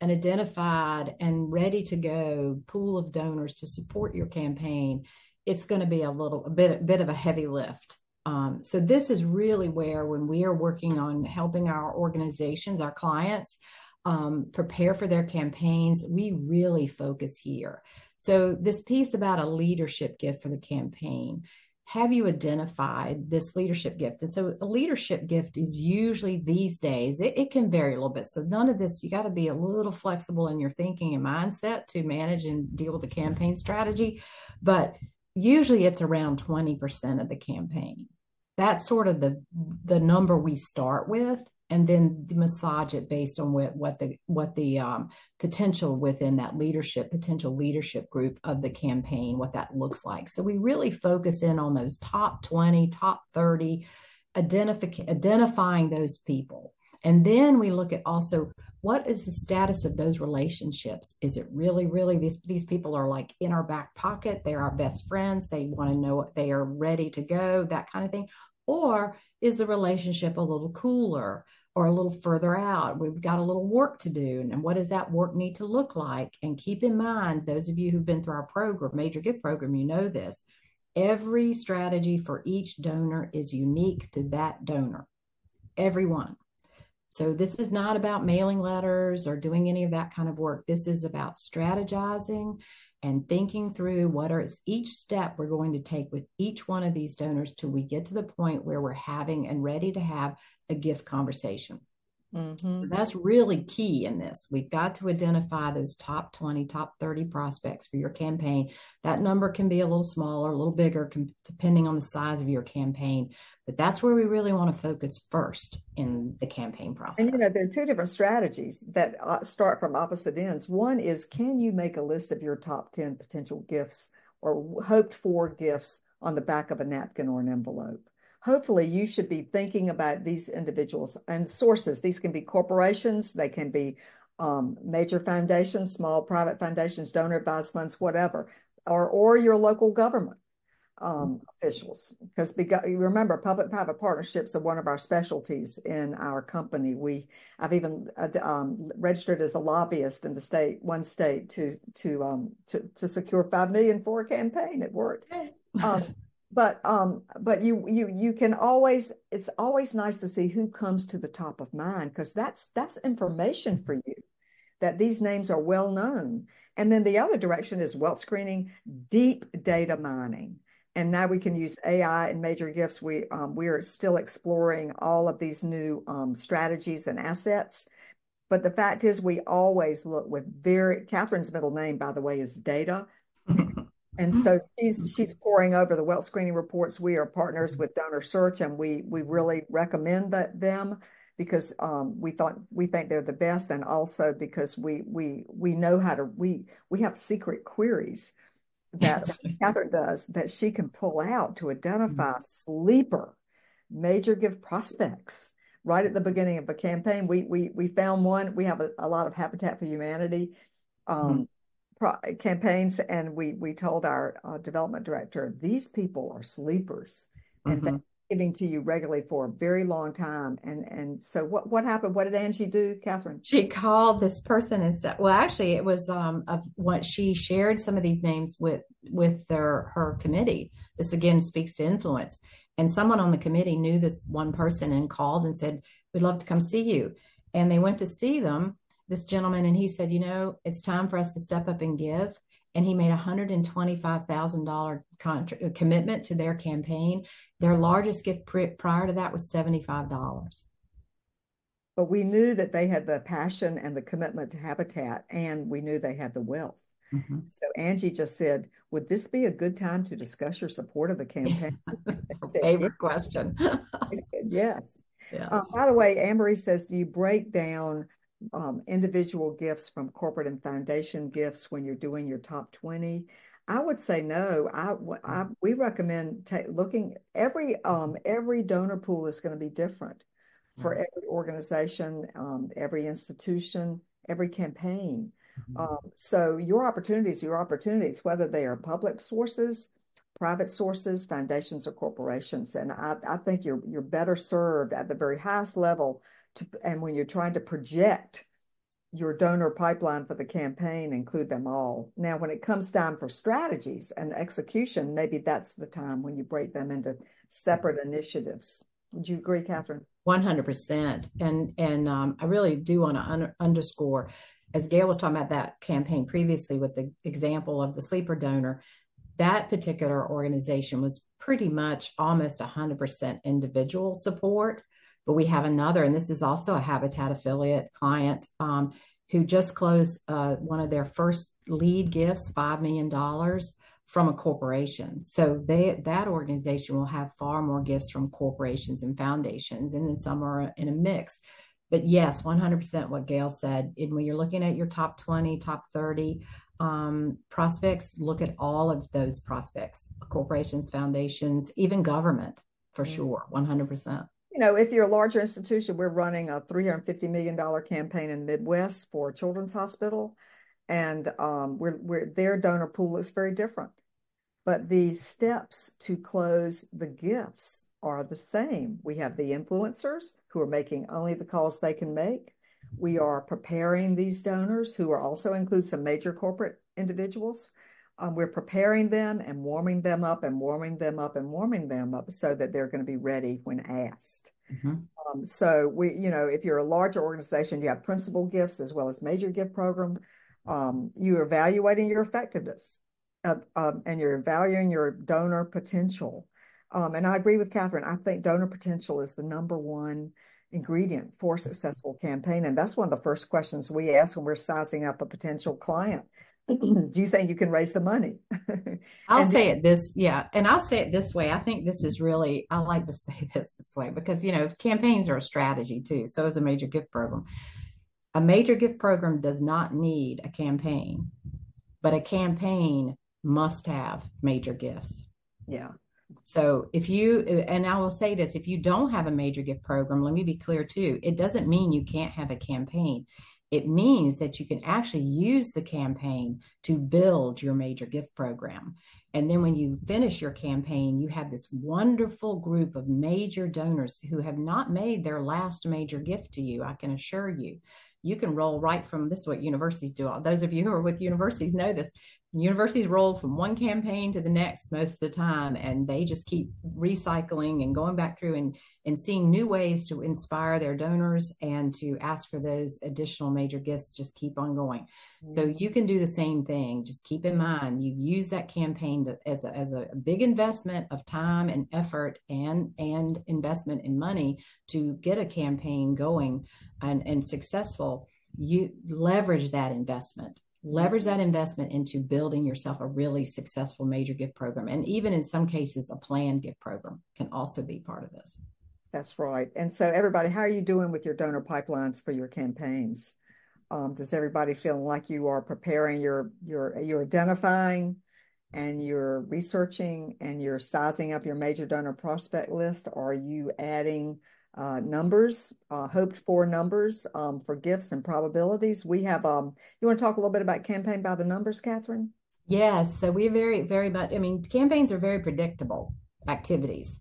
an identified and ready to go pool of donors to support your campaign, it's going to be a little a bit a bit of a heavy lift. Um, so this is really where when we are working on helping our organizations, our clients um, prepare for their campaigns, we really focus here. So, this piece about a leadership gift for the campaign have you identified this leadership gift? And so, a leadership gift is usually these days, it, it can vary a little bit. So, none of this, you got to be a little flexible in your thinking and mindset to manage and deal with the campaign strategy. But usually, it's around 20% of the campaign. That's sort of the the number we start with and then massage it based on what, what the what the um, potential within that leadership potential leadership group of the campaign what that looks like. So we really focus in on those top 20 top 30 identify, identifying those people. And then we look at also what is the status of those relationships? Is it really really these these people are like in our back pocket they're our best friends they want to know they are ready to go that kind of thing or is the relationship a little cooler or a little further out? We've got a little work to do. And what does that work need to look like? And keep in mind, those of you who've been through our program, Major Gift Program, you know this. Every strategy for each donor is unique to that donor, everyone. So, this is not about mailing letters or doing any of that kind of work. This is about strategizing and thinking through what are each step we're going to take with each one of these donors till we get to the point where we're having and ready to have a gift conversation. Mm-hmm. That's really key in this. We've got to identify those top 20, top 30 prospects for your campaign. That number can be a little smaller, a little bigger, depending on the size of your campaign. But that's where we really want to focus first in the campaign process. And you know, there are two different strategies that uh, start from opposite ends. One is can you make a list of your top 10 potential gifts or hoped for gifts on the back of a napkin or an envelope? Hopefully you should be thinking about these individuals and sources. These can be corporations, they can be um, major foundations, small private foundations, donor advised funds, whatever, or or your local government um, officials. Because remember, public-private partnerships are one of our specialties in our company. We I've even uh, um, registered as a lobbyist in the state, one state, to to um, to to secure five million for a campaign. It worked. But um but you you you can always it's always nice to see who comes to the top of mind because that's that's information for you that these names are well known. And then the other direction is wealth screening deep data mining. And now we can use ai and major gifts. We um, we are still exploring all of these new um, strategies and assets. But the fact is we always look with very catherine's middle name by the way is data And mm-hmm. so she's she's pouring over the wealth screening reports. We are partners with Donor Search, and we we really recommend that them because um, we thought we think they're the best, and also because we we we know how to we we have secret queries that Catherine does that she can pull out to identify mm-hmm. sleeper major gift prospects right at the beginning of a campaign. We we we found one. We have a, a lot of Habitat for Humanity. Um, mm-hmm campaigns, and we we told our uh, development director these people are sleepers, mm-hmm. and giving to you regularly for a very long time. And and so what what happened? What did Angie do, Catherine? She called this person and said, well, actually, it was um of what she shared some of these names with with their her committee. This again speaks to influence. And someone on the committee knew this one person and called and said, "We'd love to come see you." And they went to see them this gentleman and he said, you know, it's time for us to step up and give. And he made a $125,000 contra- commitment to their campaign. Their largest gift prior to that was $75. But we knew that they had the passion and the commitment to Habitat, and we knew they had the wealth. Mm-hmm. So Angie just said, "Would this be a good time to discuss your support of the campaign?" said, Favorite yes. question. I said yes. yes. Uh, by the way, Amory says, "Do you break down um, individual gifts from corporate and foundation gifts when you're doing your top 20 i would say no i, I we recommend ta- looking every um, every donor pool is going to be different for mm-hmm. every organization um, every institution every campaign mm-hmm. um, so your opportunities your opportunities whether they are public sources private sources foundations or corporations and i, I think you're you're better served at the very highest level to, and when you're trying to project your donor pipeline for the campaign, include them all. Now, when it comes time for strategies and execution, maybe that's the time when you break them into separate initiatives. Would you agree, Catherine? One hundred percent. And and um, I really do want to un- underscore, as Gail was talking about that campaign previously with the example of the sleeper donor. That particular organization was pretty much almost 100% individual support but we have another, and this is also a Habitat affiliate client um, who just closed uh, one of their first lead gifts, $5 million from a corporation. So they that organization will have far more gifts from corporations and foundations, and then some are in a mix. But yes, 100% what Gail said. And when you're looking at your top 20, top 30 um, prospects, look at all of those prospects corporations, foundations, even government for mm-hmm. sure, 100% you know, if you're a larger institution, we're running a $350 million campaign in the Midwest for a Children's Hospital. And um, we're, we're, their donor pool is very different. But the steps to close the gifts are the same. We have the influencers who are making only the calls they can make. We are preparing these donors who are also include some major corporate individuals um, we're preparing them and warming them up and warming them up and warming them up so that they're going to be ready when asked. Mm-hmm. Um, so we, you know, if you're a larger organization, you have principal gifts as well as major gift program. Um, you're evaluating your effectiveness of, um, and you're evaluating your donor potential. Um, and I agree with Catherine. I think donor potential is the number one ingredient for a successful campaign. And that's one of the first questions we ask when we're sizing up a potential client do you think you can raise the money? I'll say it this, yeah. And I'll say it this way. I think this is really, I like to say this this way because, you know, campaigns are a strategy too. So is a major gift program. A major gift program does not need a campaign, but a campaign must have major gifts. Yeah. So if you, and I will say this, if you don't have a major gift program, let me be clear too, it doesn't mean you can't have a campaign. It means that you can actually use the campaign to build your major gift program. And then when you finish your campaign, you have this wonderful group of major donors who have not made their last major gift to you, I can assure you you can roll right from this is what universities do. All those of you who are with universities know this. Universities roll from one campaign to the next most of the time, and they just keep recycling and going back through and, and seeing new ways to inspire their donors and to ask for those additional major gifts. Just keep on going. Mm-hmm. So you can do the same thing. Just keep in mind you use that campaign to, as, a, as a big investment of time and effort and and investment in money to get a campaign going and, and successful, you leverage that investment leverage that investment into building yourself a really successful major gift program and even in some cases a planned gift program can also be part of this. That's right. And so everybody how are you doing with your donor pipelines for your campaigns? Um, does everybody feel like you are preparing your your you're identifying and you're researching and you're sizing up your major donor prospect list? Are you adding uh, numbers, uh, hoped for numbers um, for gifts and probabilities. We have, um, you want to talk a little bit about campaign by the numbers, Catherine? Yes. So we very, very much, I mean, campaigns are very predictable activities.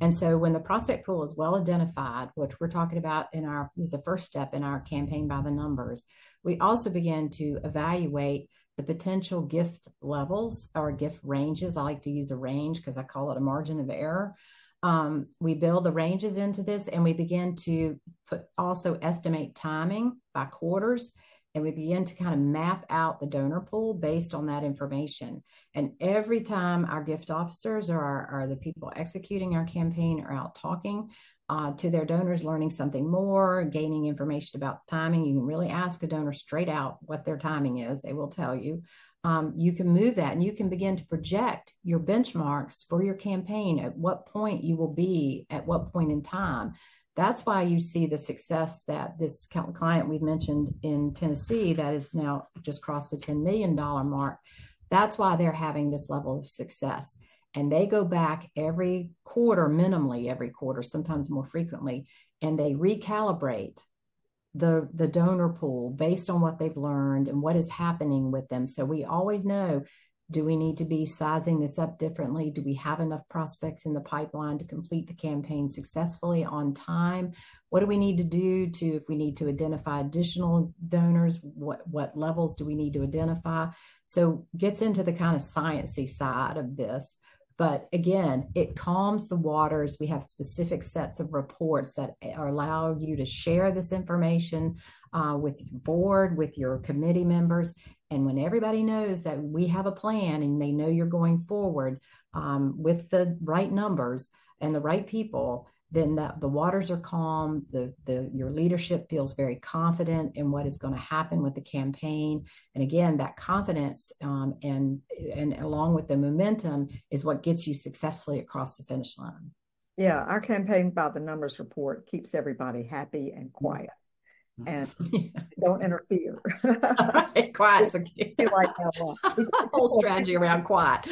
And so when the prospect pool is well identified, which we're talking about in our, is the first step in our campaign by the numbers, we also begin to evaluate the potential gift levels or gift ranges. I like to use a range because I call it a margin of error um, we build the ranges into this and we begin to put also estimate timing by quarters and we begin to kind of map out the donor pool based on that information. And every time our gift officers or, our, the people executing our campaign are out talking uh, to their donors, learning something more, gaining information about timing, you can really ask a donor straight out what their timing is. They will tell you um, you can move that and you can begin to project your benchmarks for your campaign at what point you will be at what point in time. That's why you see the success that this client we've mentioned in Tennessee that is now just crossed the $10 million mark. That's why they're having this level of success. And they go back every quarter, minimally every quarter, sometimes more frequently, and they recalibrate the the donor pool based on what they've learned and what is happening with them. So we always know do we need to be sizing this up differently? Do we have enough prospects in the pipeline to complete the campaign successfully on time? What do we need to do to if we need to identify additional donors what what levels do we need to identify? So gets into the kind of sciency side of this but again, it calms the waters. We have specific sets of reports that allow you to share this information uh, with your board, with your committee members. And when everybody knows that we have a plan and they know you're going forward um, with the right numbers and the right people, then the, the waters are calm the, the your leadership feels very confident in what is going to happen with the campaign. And again that confidence um, and and along with the momentum is what gets you successfully across the finish line. Yeah our campaign by the numbers report keeps everybody happy and quiet. And don't interfere. quiet. like whole strategy around quiet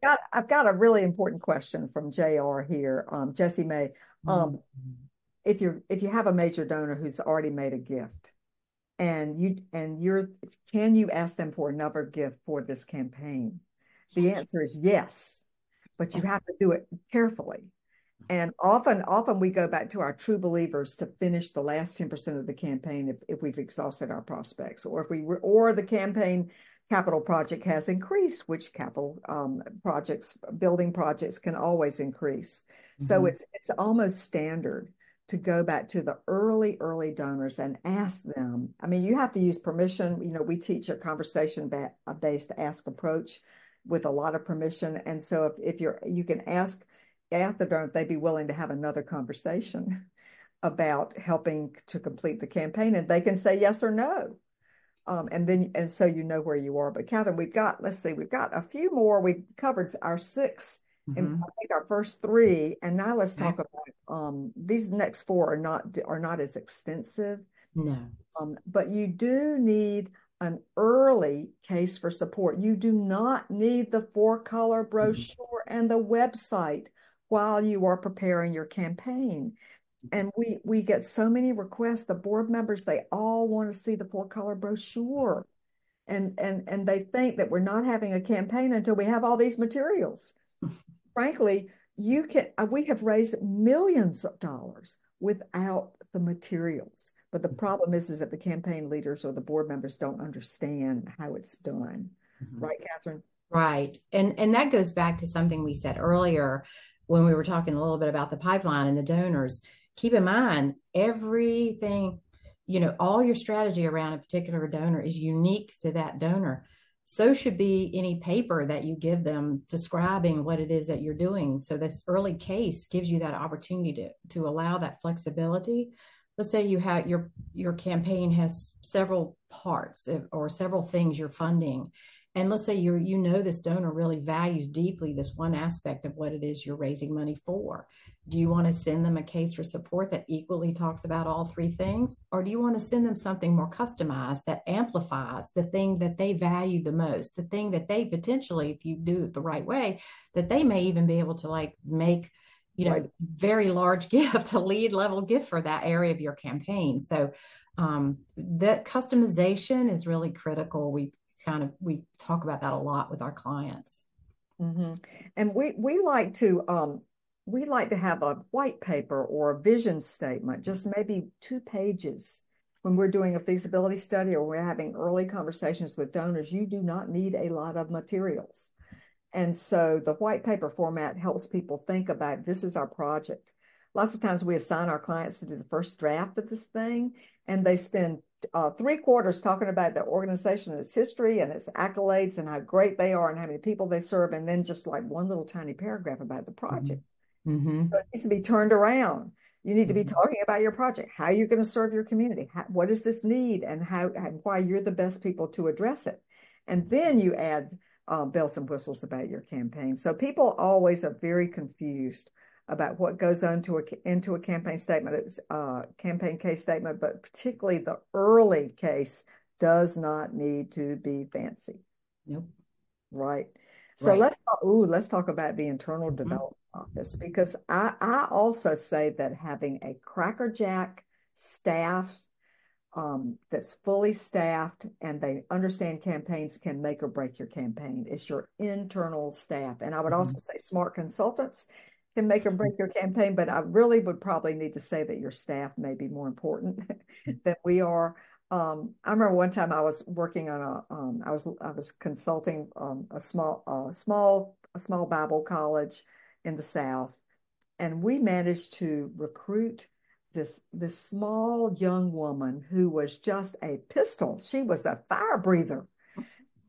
got I've got a really important question from JR here, um, Jesse May. Um, mm-hmm. If you're if you have a major donor who's already made a gift, and you and you're can you ask them for another gift for this campaign? The answer is yes, but you have to do it carefully. And often, often we go back to our true believers to finish the last 10% of the campaign if, if we've exhausted our prospects or if we were, or the campaign capital project has increased, which capital um, projects, building projects can always increase. Mm-hmm. So it's it's almost standard to go back to the early, early donors and ask them. I mean, you have to use permission. You know, we teach a conversation based ask approach with a lot of permission. And so if, if you're, you can ask, ask the donor if they'd be willing to have another conversation about helping to complete the campaign and they can say yes or no. Um, and then and so you know where you are. But Catherine, we've got let's see, we've got a few more. We've covered our 6 mm-hmm. and I think our first three. And now let's talk about um, these next four are not are not as extensive. No. Um, but you do need an early case for support. You do not need the four color mm-hmm. brochure and the website while you are preparing your campaign. And we we get so many requests. The board members they all want to see the four color brochure, and and and they think that we're not having a campaign until we have all these materials. Frankly, you can. Uh, we have raised millions of dollars without the materials. But the problem is, is that the campaign leaders or the board members don't understand how it's done. Mm-hmm. Right, Catherine? Right. And and that goes back to something we said earlier when we were talking a little bit about the pipeline and the donors. Keep in mind everything, you know, all your strategy around a particular donor is unique to that donor so should be any paper that you give them describing what it is that you're doing. So this early case gives you that opportunity to, to allow that flexibility. Let's say you have your your campaign has several parts eh, or several things you're funding and let's say you you know this donor really values deeply this one aspect of what it is you're raising money for. Do you want to send them a case for support that equally talks about all three things? Or do you want to send them something more customized that amplifies the thing that they value the most the thing that they potentially if you do it the right way that they may even be able to like make you know right. very large gift a lead level gift for that area of your campaign? So um, that customization is really critical. We kind of we talk about that a lot with our clients. Mm-hmm. And we we like to um, we like to have a white paper or a vision statement, just maybe two pages. When we're doing a feasibility study or we're having early conversations with donors, you do not need a lot of materials. And so the white paper format helps people think about this is our project. Lots of times we assign our clients to do the first draft of this thing, and they spend uh, three quarters talking about the organization and its history and its accolades and how great they are and how many people they serve, and then just like one little tiny paragraph about the project. Mm-hmm. So it needs to be turned around. You need to be mm-hmm. talking about your project. How are you going to serve your community? How, what does this need, and how and why you're the best people to address it. And then you add um, bells and whistles about your campaign. So people always are very confused about what goes into a, into a campaign statement. It's a uh, campaign case statement, but particularly the early case does not need to be fancy. Nope. Right. So right. let's talk, ooh, let's talk about the internal mm-hmm. development office because I, I also say that having a crackerjack staff um, that's fully staffed and they understand campaigns can make or break your campaign. It's your internal staff. And I would mm-hmm. also say smart consultants can make or break your campaign, but I really would probably need to say that your staff may be more important than we are. Um, I remember one time I was working on a, um, I was I was consulting um, a small, uh, small, a small Bible college in the South, and we managed to recruit this this small young woman who was just a pistol. She was a fire breather,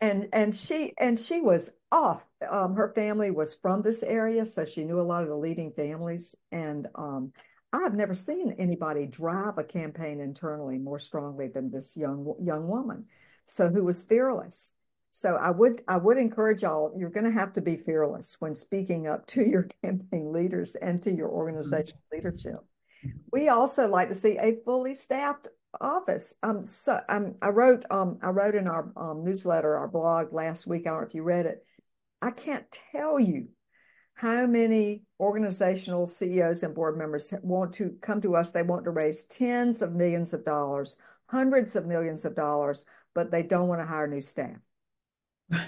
and and she and she was off. Um, her family was from this area, so she knew a lot of the leading families. And um, I've never seen anybody drive a campaign internally more strongly than this young young woman. So who was fearless. So I would I would encourage y'all. You're going to have to be fearless when speaking up to your campaign leaders and to your organization mm-hmm. leadership. We also like to see a fully staffed office. Um, so um, I wrote um, I wrote in our um, newsletter, our blog last week. I don't know if you read it. I can't tell you how many organizational CEOs and board members want to come to us. They want to raise tens of millions of dollars, hundreds of millions of dollars, but they don't want to hire new staff.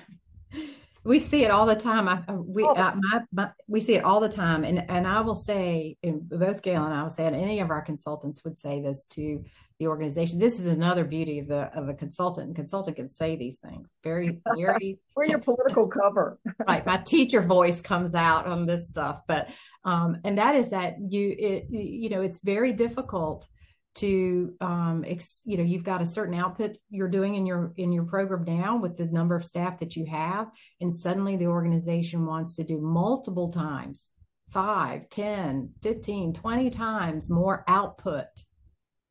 we see it all the time. I, we uh, my, my, we see it all the time, and and I will say, and both Gail and I will say, and any of our consultants would say this to the organization. This is another beauty of the of a consultant. consultant can say these things very very. We're your political cover, right? My teacher voice comes out on this stuff, but um, and that is that you it you know it's very difficult to um, ex, you know you've got a certain output you're doing in your in your program now with the number of staff that you have and suddenly the organization wants to do multiple times 5 10 15 20 times more output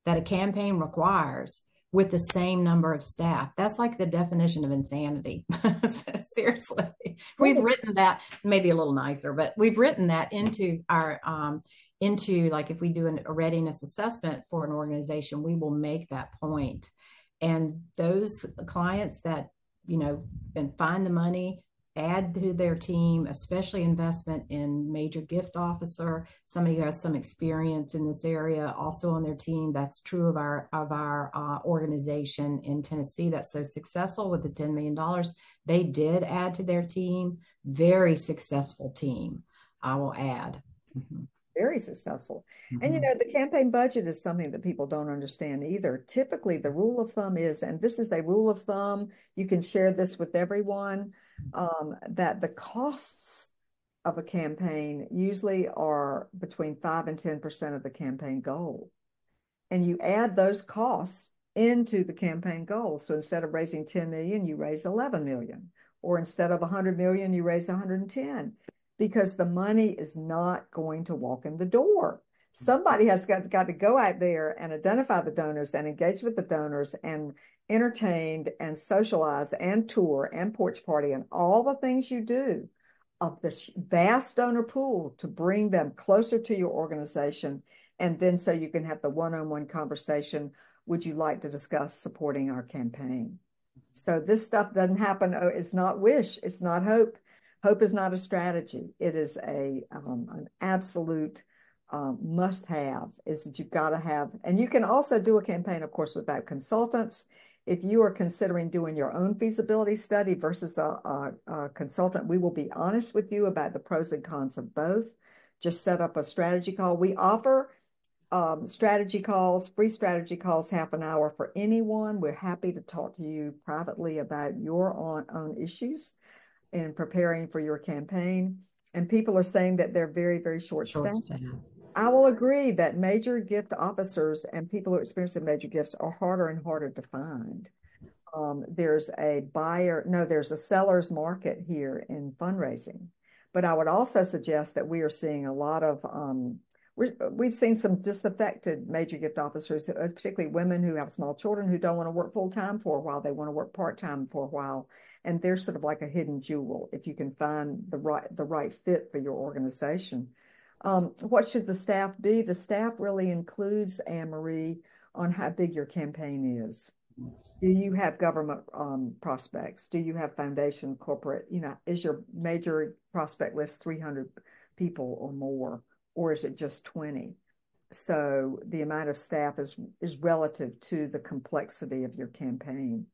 that a campaign requires with the same number of staff. That's like the definition of insanity. Seriously, we've written that maybe a little nicer, but we've written that into our um, into like if we do an, a readiness assessment for an organization, we will make that point. and those clients that you know and find the money add to their team, especially investment in major gift officer, somebody who has some experience in this area, also on their team. That's true of our of our uh, organization in Tennessee that's so successful with the ten million dollars. They did add to their team, very successful team. I will add. Mm-hmm very successful. Mm-hmm. And you mm-hmm. know, the campaign budget is something that people don't understand either. Typically, the rule of thumb is, and this is a rule of thumb, you can share this with everyone, um, that the costs of a campaign usually are between 5 and 10% of the campaign goal. And you add those costs into the campaign goal. So instead of raising 10 million, you raise 11 million. Or instead of 100 million, you raise 110 because the money is not going to walk in the door. Mm-hmm. Somebody has got, got to go out there and identify the donors and engage with the donors and entertained and socialize and tour and porch party and all the things you do of this vast donor pool to bring them closer to your organization. And then so you can have the one on one conversation. Would you like to discuss supporting our campaign? Mm-hmm. So this stuff doesn't happen. Oh, it's not wish, it's not hope. Hope is not a strategy. It is a um, an absolute um, must have. Is that you've got to have, and you can also do a campaign, of course, without consultants. If you are considering doing your own feasibility study versus a, a, a consultant, we will be honest with you about the pros and cons of both. Just set up a strategy call. We offer um, strategy calls, free strategy calls, half an hour for anyone. We're happy to talk to you privately about your own, own issues in preparing for your campaign. And people are saying that they're very, very short staffed. I will agree that major gift officers and people who are experiencing major gifts are harder and harder to find. Um, there's a buyer, no, there's a seller's market here in fundraising. But I would also suggest that we are seeing a lot of um, we have seen some disaffected major gift officers, uh, particularly women who have small children who don't want to work full time for a while. They want to work part time for a while, and they're sort of like a hidden jewel if you can find the right the right fit for your organization. Um, what should the staff be? The staff really includes Anne Marie on how big your campaign is. Do you have government um, prospects? Do you have foundation, corporate? You know, is your major prospect list 300 people or more? Or is it just 20? So the amount of staff is is relative to the complexity of your campaign.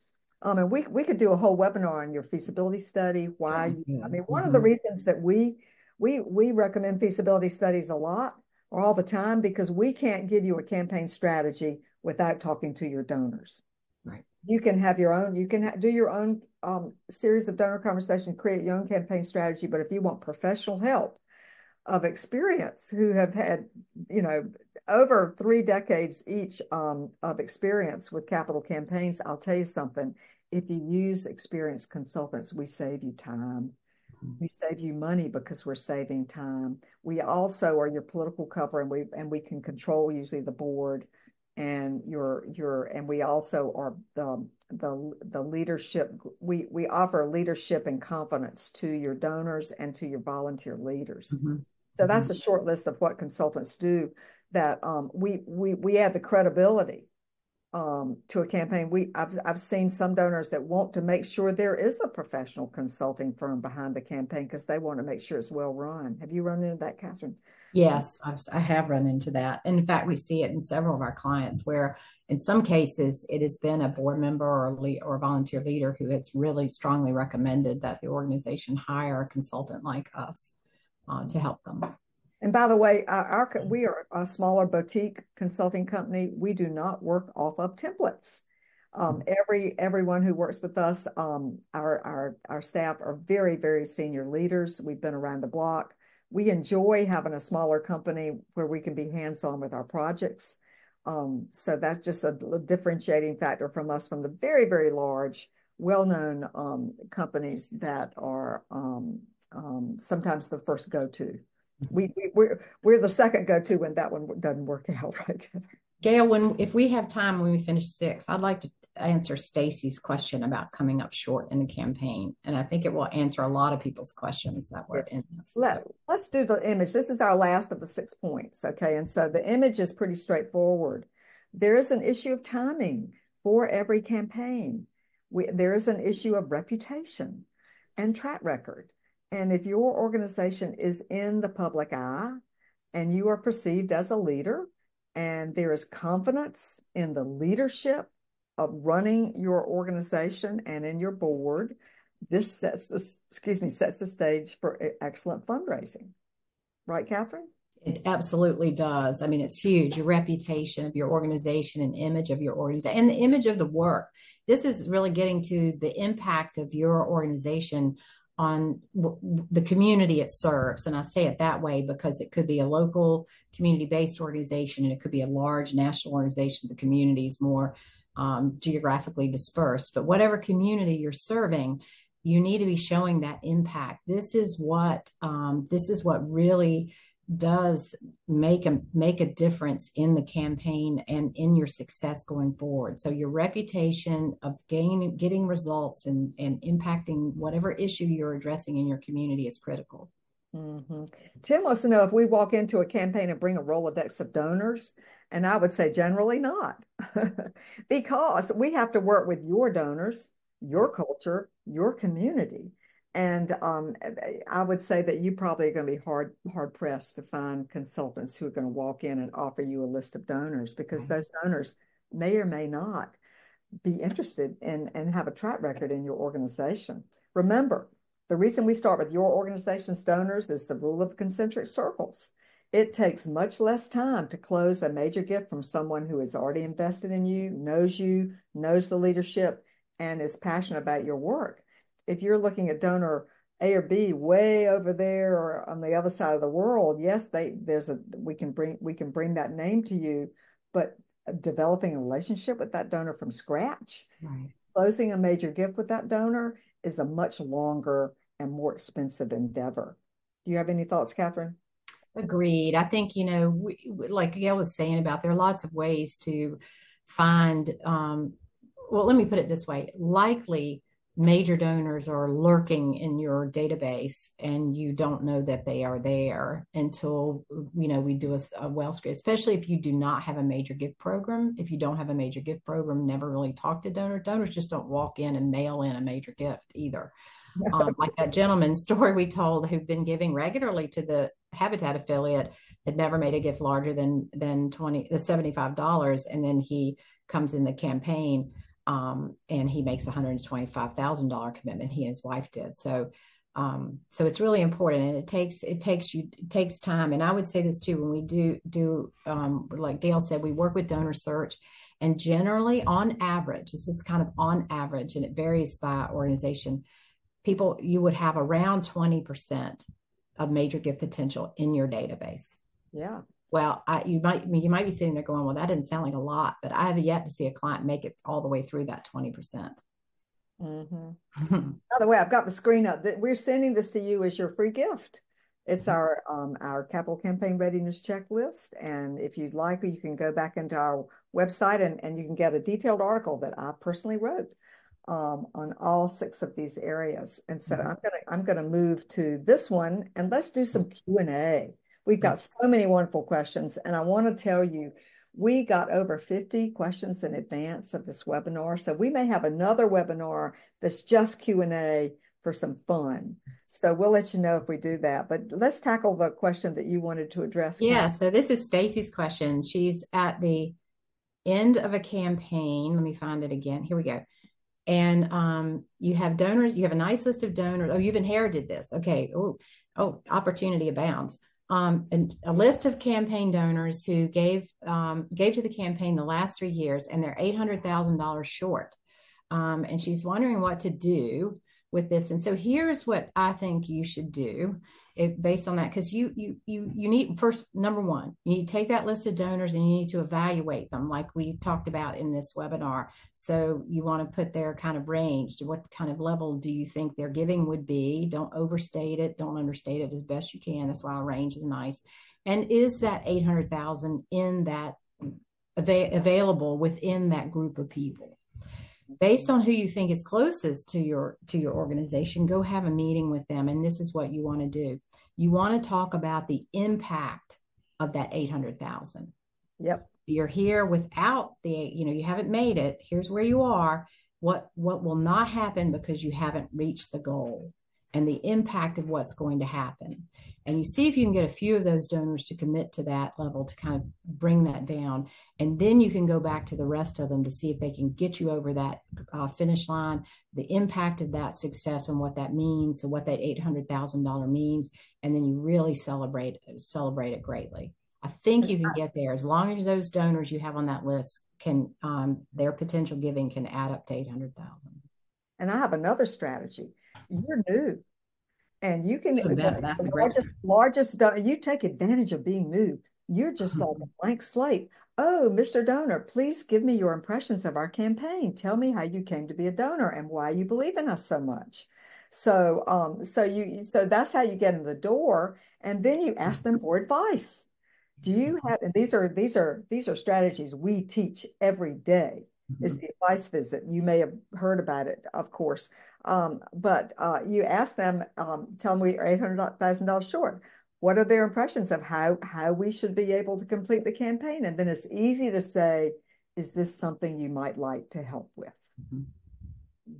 Um, and we we could do a whole webinar on your feasibility study. Why? You, I mean, one mm-hmm. of the mm-hmm. reasons that we we we recommend feasibility studies a lot or all the time because we can't give you a campaign strategy without talking to your donors. Right. You can have your own. You can ha- do your own um, series of donor conversation, create your own campaign strategy. But if you want professional help, of experience who have had, you know, over three decades each um, of experience with capital campaigns. I'll tell you something. If you use experienced consultants, we save you time. Mm-hmm. We save you money because we're saving time. We also are your political cover, and we and we can control usually the board and your your and we also are the the the leadership we we offer leadership and confidence to your donors and to your volunteer leaders mm-hmm. So that's mm-hmm. a short list of what consultants do. That um, we we we add the credibility um, to a campaign. We I've I've seen some donors that want to make sure there is a professional consulting firm behind the campaign because they want to make sure it's well run. Have you run into that, Catherine? Yes, I've, I have run into that. And in fact, we see it in several of our clients where, in some cases, it has been a board member or a lead, or a volunteer leader who has really strongly recommended that the organization hire a consultant like us uh, to help them. And by the way, our, our, we are a smaller boutique consulting company. We do not work off of templates. Um, every everyone who works with us, um, our our our staff are very very senior leaders. We've been around the block. We enjoy having a smaller company where we can be hands on with our projects. Um, so that's just a, differentiating factor from us from the very very large, well known um, companies that are um, sometimes the first go to. We, we we're we're the second go to when that one doesn't work out right. Gail, when if we have time when we finish six, I'd like to answer Stacy's question about coming up short in the campaign, and I think it will answer a lot of people's questions that were in this. Let, let's do the image. This is our last of the six points, okay? And so the image is pretty straightforward. There is an issue of timing for every campaign. We, there's an issue of reputation and track record. And if your organization is in the public eye and you are perceived as a leader, and there is confidence in the leadership of running your organization and in your board, this sets the excuse me sets the stage for excellent fundraising. Right, Catherine? It absolutely does. I mean, it's huge. Your reputation of your organization and image of your organization and the image of the work. This is really getting to the impact of your organization on the community it serves. And I say it that way because it could be a local community based organization and it could be a large national organization. The community is more um, geographically dispersed. But whatever community you're serving, you need to be showing that impact. This is what um, this is what really does make a make a difference in the campaign and in your success going forward. So your reputation of gaining getting results and and impacting whatever issue you're addressing in your community is critical. Mm-hmm. Tim wants to know if we walk into a campaign and bring a Rolodex of donors, and I would say generally not, because we have to work with your donors, your culture, your community. And um, I would say that you probably are going to be hard hard pressed to find consultants who are going to walk in and offer you a list of donors because mm-hmm. those donors may or may not be interested in and have a track record in your organization. Remember, the reason we start with your organization's donors is the rule of concentric circles. It takes much less time to close a major gift from someone who has already invested in you, knows you, knows the leadership, and is passionate about your work if you're looking at donor A or B way over there or on the other side of the world, yes, they there's a we can bring we can bring that name to you, but developing a relationship with that donor from scratch, right. closing a major gift with that donor is a much longer and more expensive endeavor. Do you have any thoughts, Catherine? Agreed. I think, you know, we, like Gail was saying about, there are lots of ways to find, um, well, let me put it this way likely major donors are lurking in your database and you don't know that they are there until you know we do a, a wealth screen especially if you do not have a major gift program. If you don't have a major gift program never really talk to donors donors just don't walk in and mail in a major gift either. Um, like that gentleman's story we told who'd been giving regularly to the habitat affiliate had never made a gift larger than than 20 the $75 and then he comes in the campaign um, and he makes a $125,000 commitment. He and his wife did. So, um, so it's really important, and it takes it takes you it takes time. And I would say this too when we do do um, like Gail said, we work with donor search, and generally on average, this is kind of on average, and it varies by organization. People you would have around twenty percent of major gift potential in your database. Yeah, well, I, you might you might be sitting there going, well, that didn't sound like a lot, but I have yet to see a client make it all the way through that twenty percent. Mm-hmm. By the way, I've got the screen up. That we're sending this to you as your free gift. It's mm-hmm. our um, our capital campaign readiness checklist, and if you'd like, you can go back into our website and, and you can get a detailed article that I personally wrote um, on all six of these areas. And so mm-hmm. I'm gonna I'm gonna move to this one, and let's do some Q and A. We've got so many wonderful questions, and I want to tell you, we got over 50 questions in advance of this webinar. So we may have another webinar that's just Q&A for some fun. So we'll let you know if we do that. But let's tackle the question that you wanted to address. Yeah, so this is Stacy's question. She's at the end of a campaign. Let me find it again. Here we go. And um, you have donors, you have a nice list of donors. Oh, you've inherited this. Okay. Oh, oh, opportunity abounds um, a list of campaign donors who gave um, gave to the campaign the last three years, and they're eight hundred thousand dollars short. Um, and she's wondering what to do with this. And so here's what I think you should do based on that, because you you you you need first number one, you need to take that list of donors and you need to evaluate them, like we talked about in this webinar. So you want to put their kind of range to what kind of level do you think their giving would be? Don't overstate it, don't understate it as best you can. That's why a range is nice. And is that eight hundred thousand in that av- available within that group of people? based on who you think is closest to your to your organization go have a meeting with them and this is what you want to do you want to talk about the impact of that 800,000 yep you're here without the, you know, you haven't made it. Here's where you are. What what will not happen because you haven't reached the goal and the impact of what's going to happen. And you see if you can get a few of those donors to commit to that level to kind of bring that down. And then you can go back to the rest of them to see if they can get you over that uh, finish line, the impact of that success and what that means, so what that $800,000 means. And then you really celebrate, celebrate it greatly. I think you can get there. As long as those donors you have on that list can, um, their potential giving can add up to 800,000. And I have another strategy. You're new and you can that's the largest, largest you take advantage of being new. You're just like a blank slate. Oh mr donor please give me your impressions of our campaign. Tell me how you came to be a donor and why you believe in us so much so um so you so that's how you get in the door and then you ask them for advice do you have and these are these are these are strategies we teach every day mm-hmm. is the advice visit. You may have heard about it, of course. Um, but uh, you ask them, um, tell them we are $800,000 short. What are their impressions of how, how we should be able to complete the campaign? And then it's easy to say, is this something you might like to help with? Mm-hmm.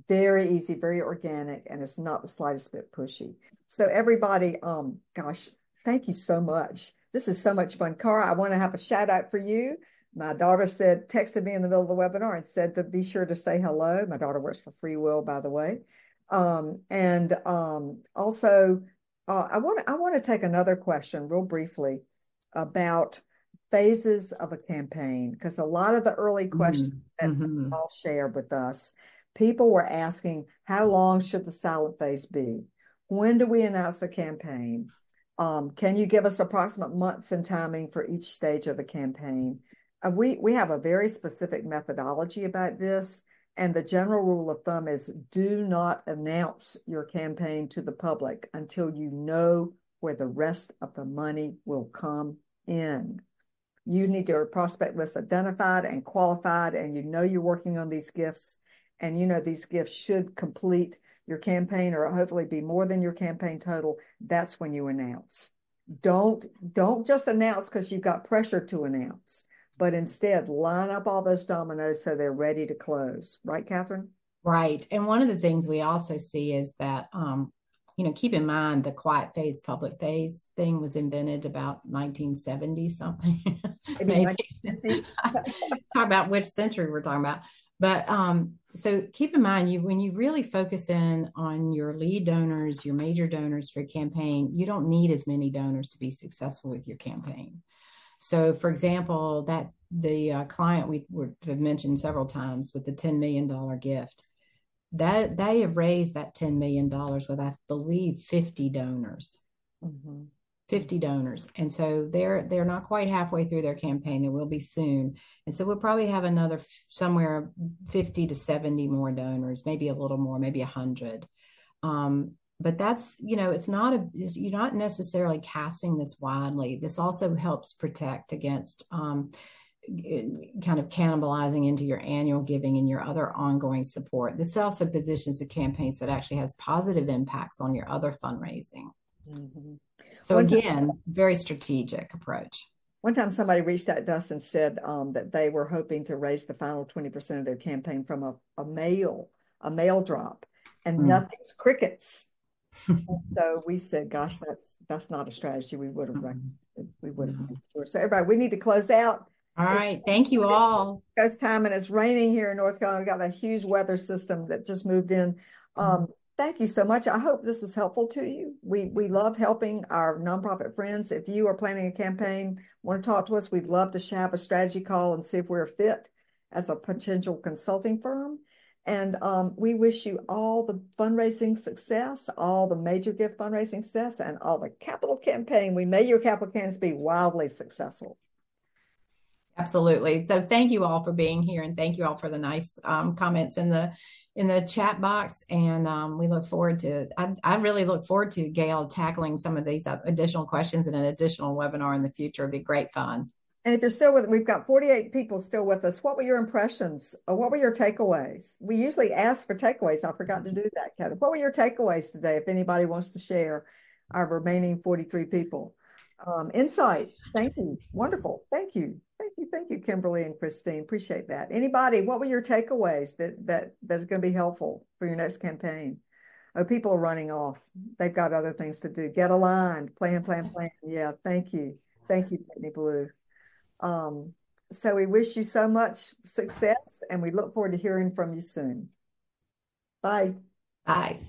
Very easy, very organic, and it's not the slightest bit pushy. So everybody, um, gosh, thank you so much. This is so much fun. Cara, I want to have a shout out for you. My daughter said, texted me in the middle of the webinar and said to be sure to say hello. My daughter works for FreeWill, by the way. Um, and um, also, uh, I want I want to take another question real briefly about phases of a campaign because a lot of the early questions mm-hmm. that mm-hmm. all shared with us, people were asking, how long should the silent phase be? When do we announce the campaign? Um, can you give us approximate months and timing for each stage of the campaign? Uh, we we have a very specific methodology about this and the general rule of thumb is do not announce your campaign to the public until you know where the rest of the money will come in. You need your prospect list identified and qualified, and you know you're working on these gifts, and you know these gifts should complete your campaign or hopefully be more than your campaign total. That's when you announce. Don't don't just announce because you've got pressure to announce but instead line up all those dominoes so they're ready to close. Right, Catherine? Right. And one of the things we also see is that, um, you know, keep in mind the quiet phase, public phase thing was invented about 1970 something. Maybe. Talk about which century we're talking about. But um, so keep in mind you when you really focus in on your lead donors, your major donors for a campaign, you don't need as many donors to be successful with your campaign. So, for example, that the uh, client we have mentioned several times with the $10 million gift, that they have raised that $10 million with, I believe, 50 donors. Mm-hmm. 50 donors. And so they're they're not quite halfway through their campaign. They will be soon. And so we'll probably have another f- somewhere 50 to 70 more donors, maybe a little more, maybe 100. Um, but that's you know it's not a you're not necessarily casting this widely this also helps protect against um, kind of cannibalizing into your annual giving and your other ongoing support this also positions the campaigns that actually has positive impacts on your other fundraising mm-hmm. So again very strategic approach one time somebody reached out to us and said um, that they were hoping to raise the final 20% of their campaign from a, a mail a mail drop and mm. nothing's crickets so we said, gosh, that's that's not a strategy we would have recommended. We would have made sure. So everybody, we need to close out. All right. Thank you all. Ghost time and it's raining here in North Carolina. We've got a huge weather system that just moved in. Um, thank you so much. I hope this was helpful to you. We we love helping our nonprofit friends. If you are planning a campaign, want to talk to us, we'd love to have a strategy call and see if we're fit as a potential consulting firm. And um, we wish you all the fundraising success, all the major gift fundraising success, and all the capital campaign. We may your capital campaigns be wildly successful. Absolutely. So thank you all for being here, and thank you all for the nice um, comments in the in the chat box. And um, we look forward to. I, I, really look forward to Gail tackling some of these additional questions in an additional webinar in the future. It'd be great fun. And if you're still with, we've got 48 people still with us. What were your impressions? What were your takeaways? We usually ask for takeaways. I forgot to do that, Kathy. What were your takeaways today? If anybody wants to share, our remaining 43 people. Um, insight. Thank you. Wonderful. Thank you. Thank you. Thank you, Kimberly and Christine. Appreciate that. Anybody, what were your takeaways that that that's going to be helpful for your next campaign? Oh, people are running off. They've got other things to do. Get aligned. Plan, plan, plan. Yeah. Thank you. Thank you, Brittany Blue. Um, so we wish you so much success and we look forward to hearing from you soon. Bye. Bye.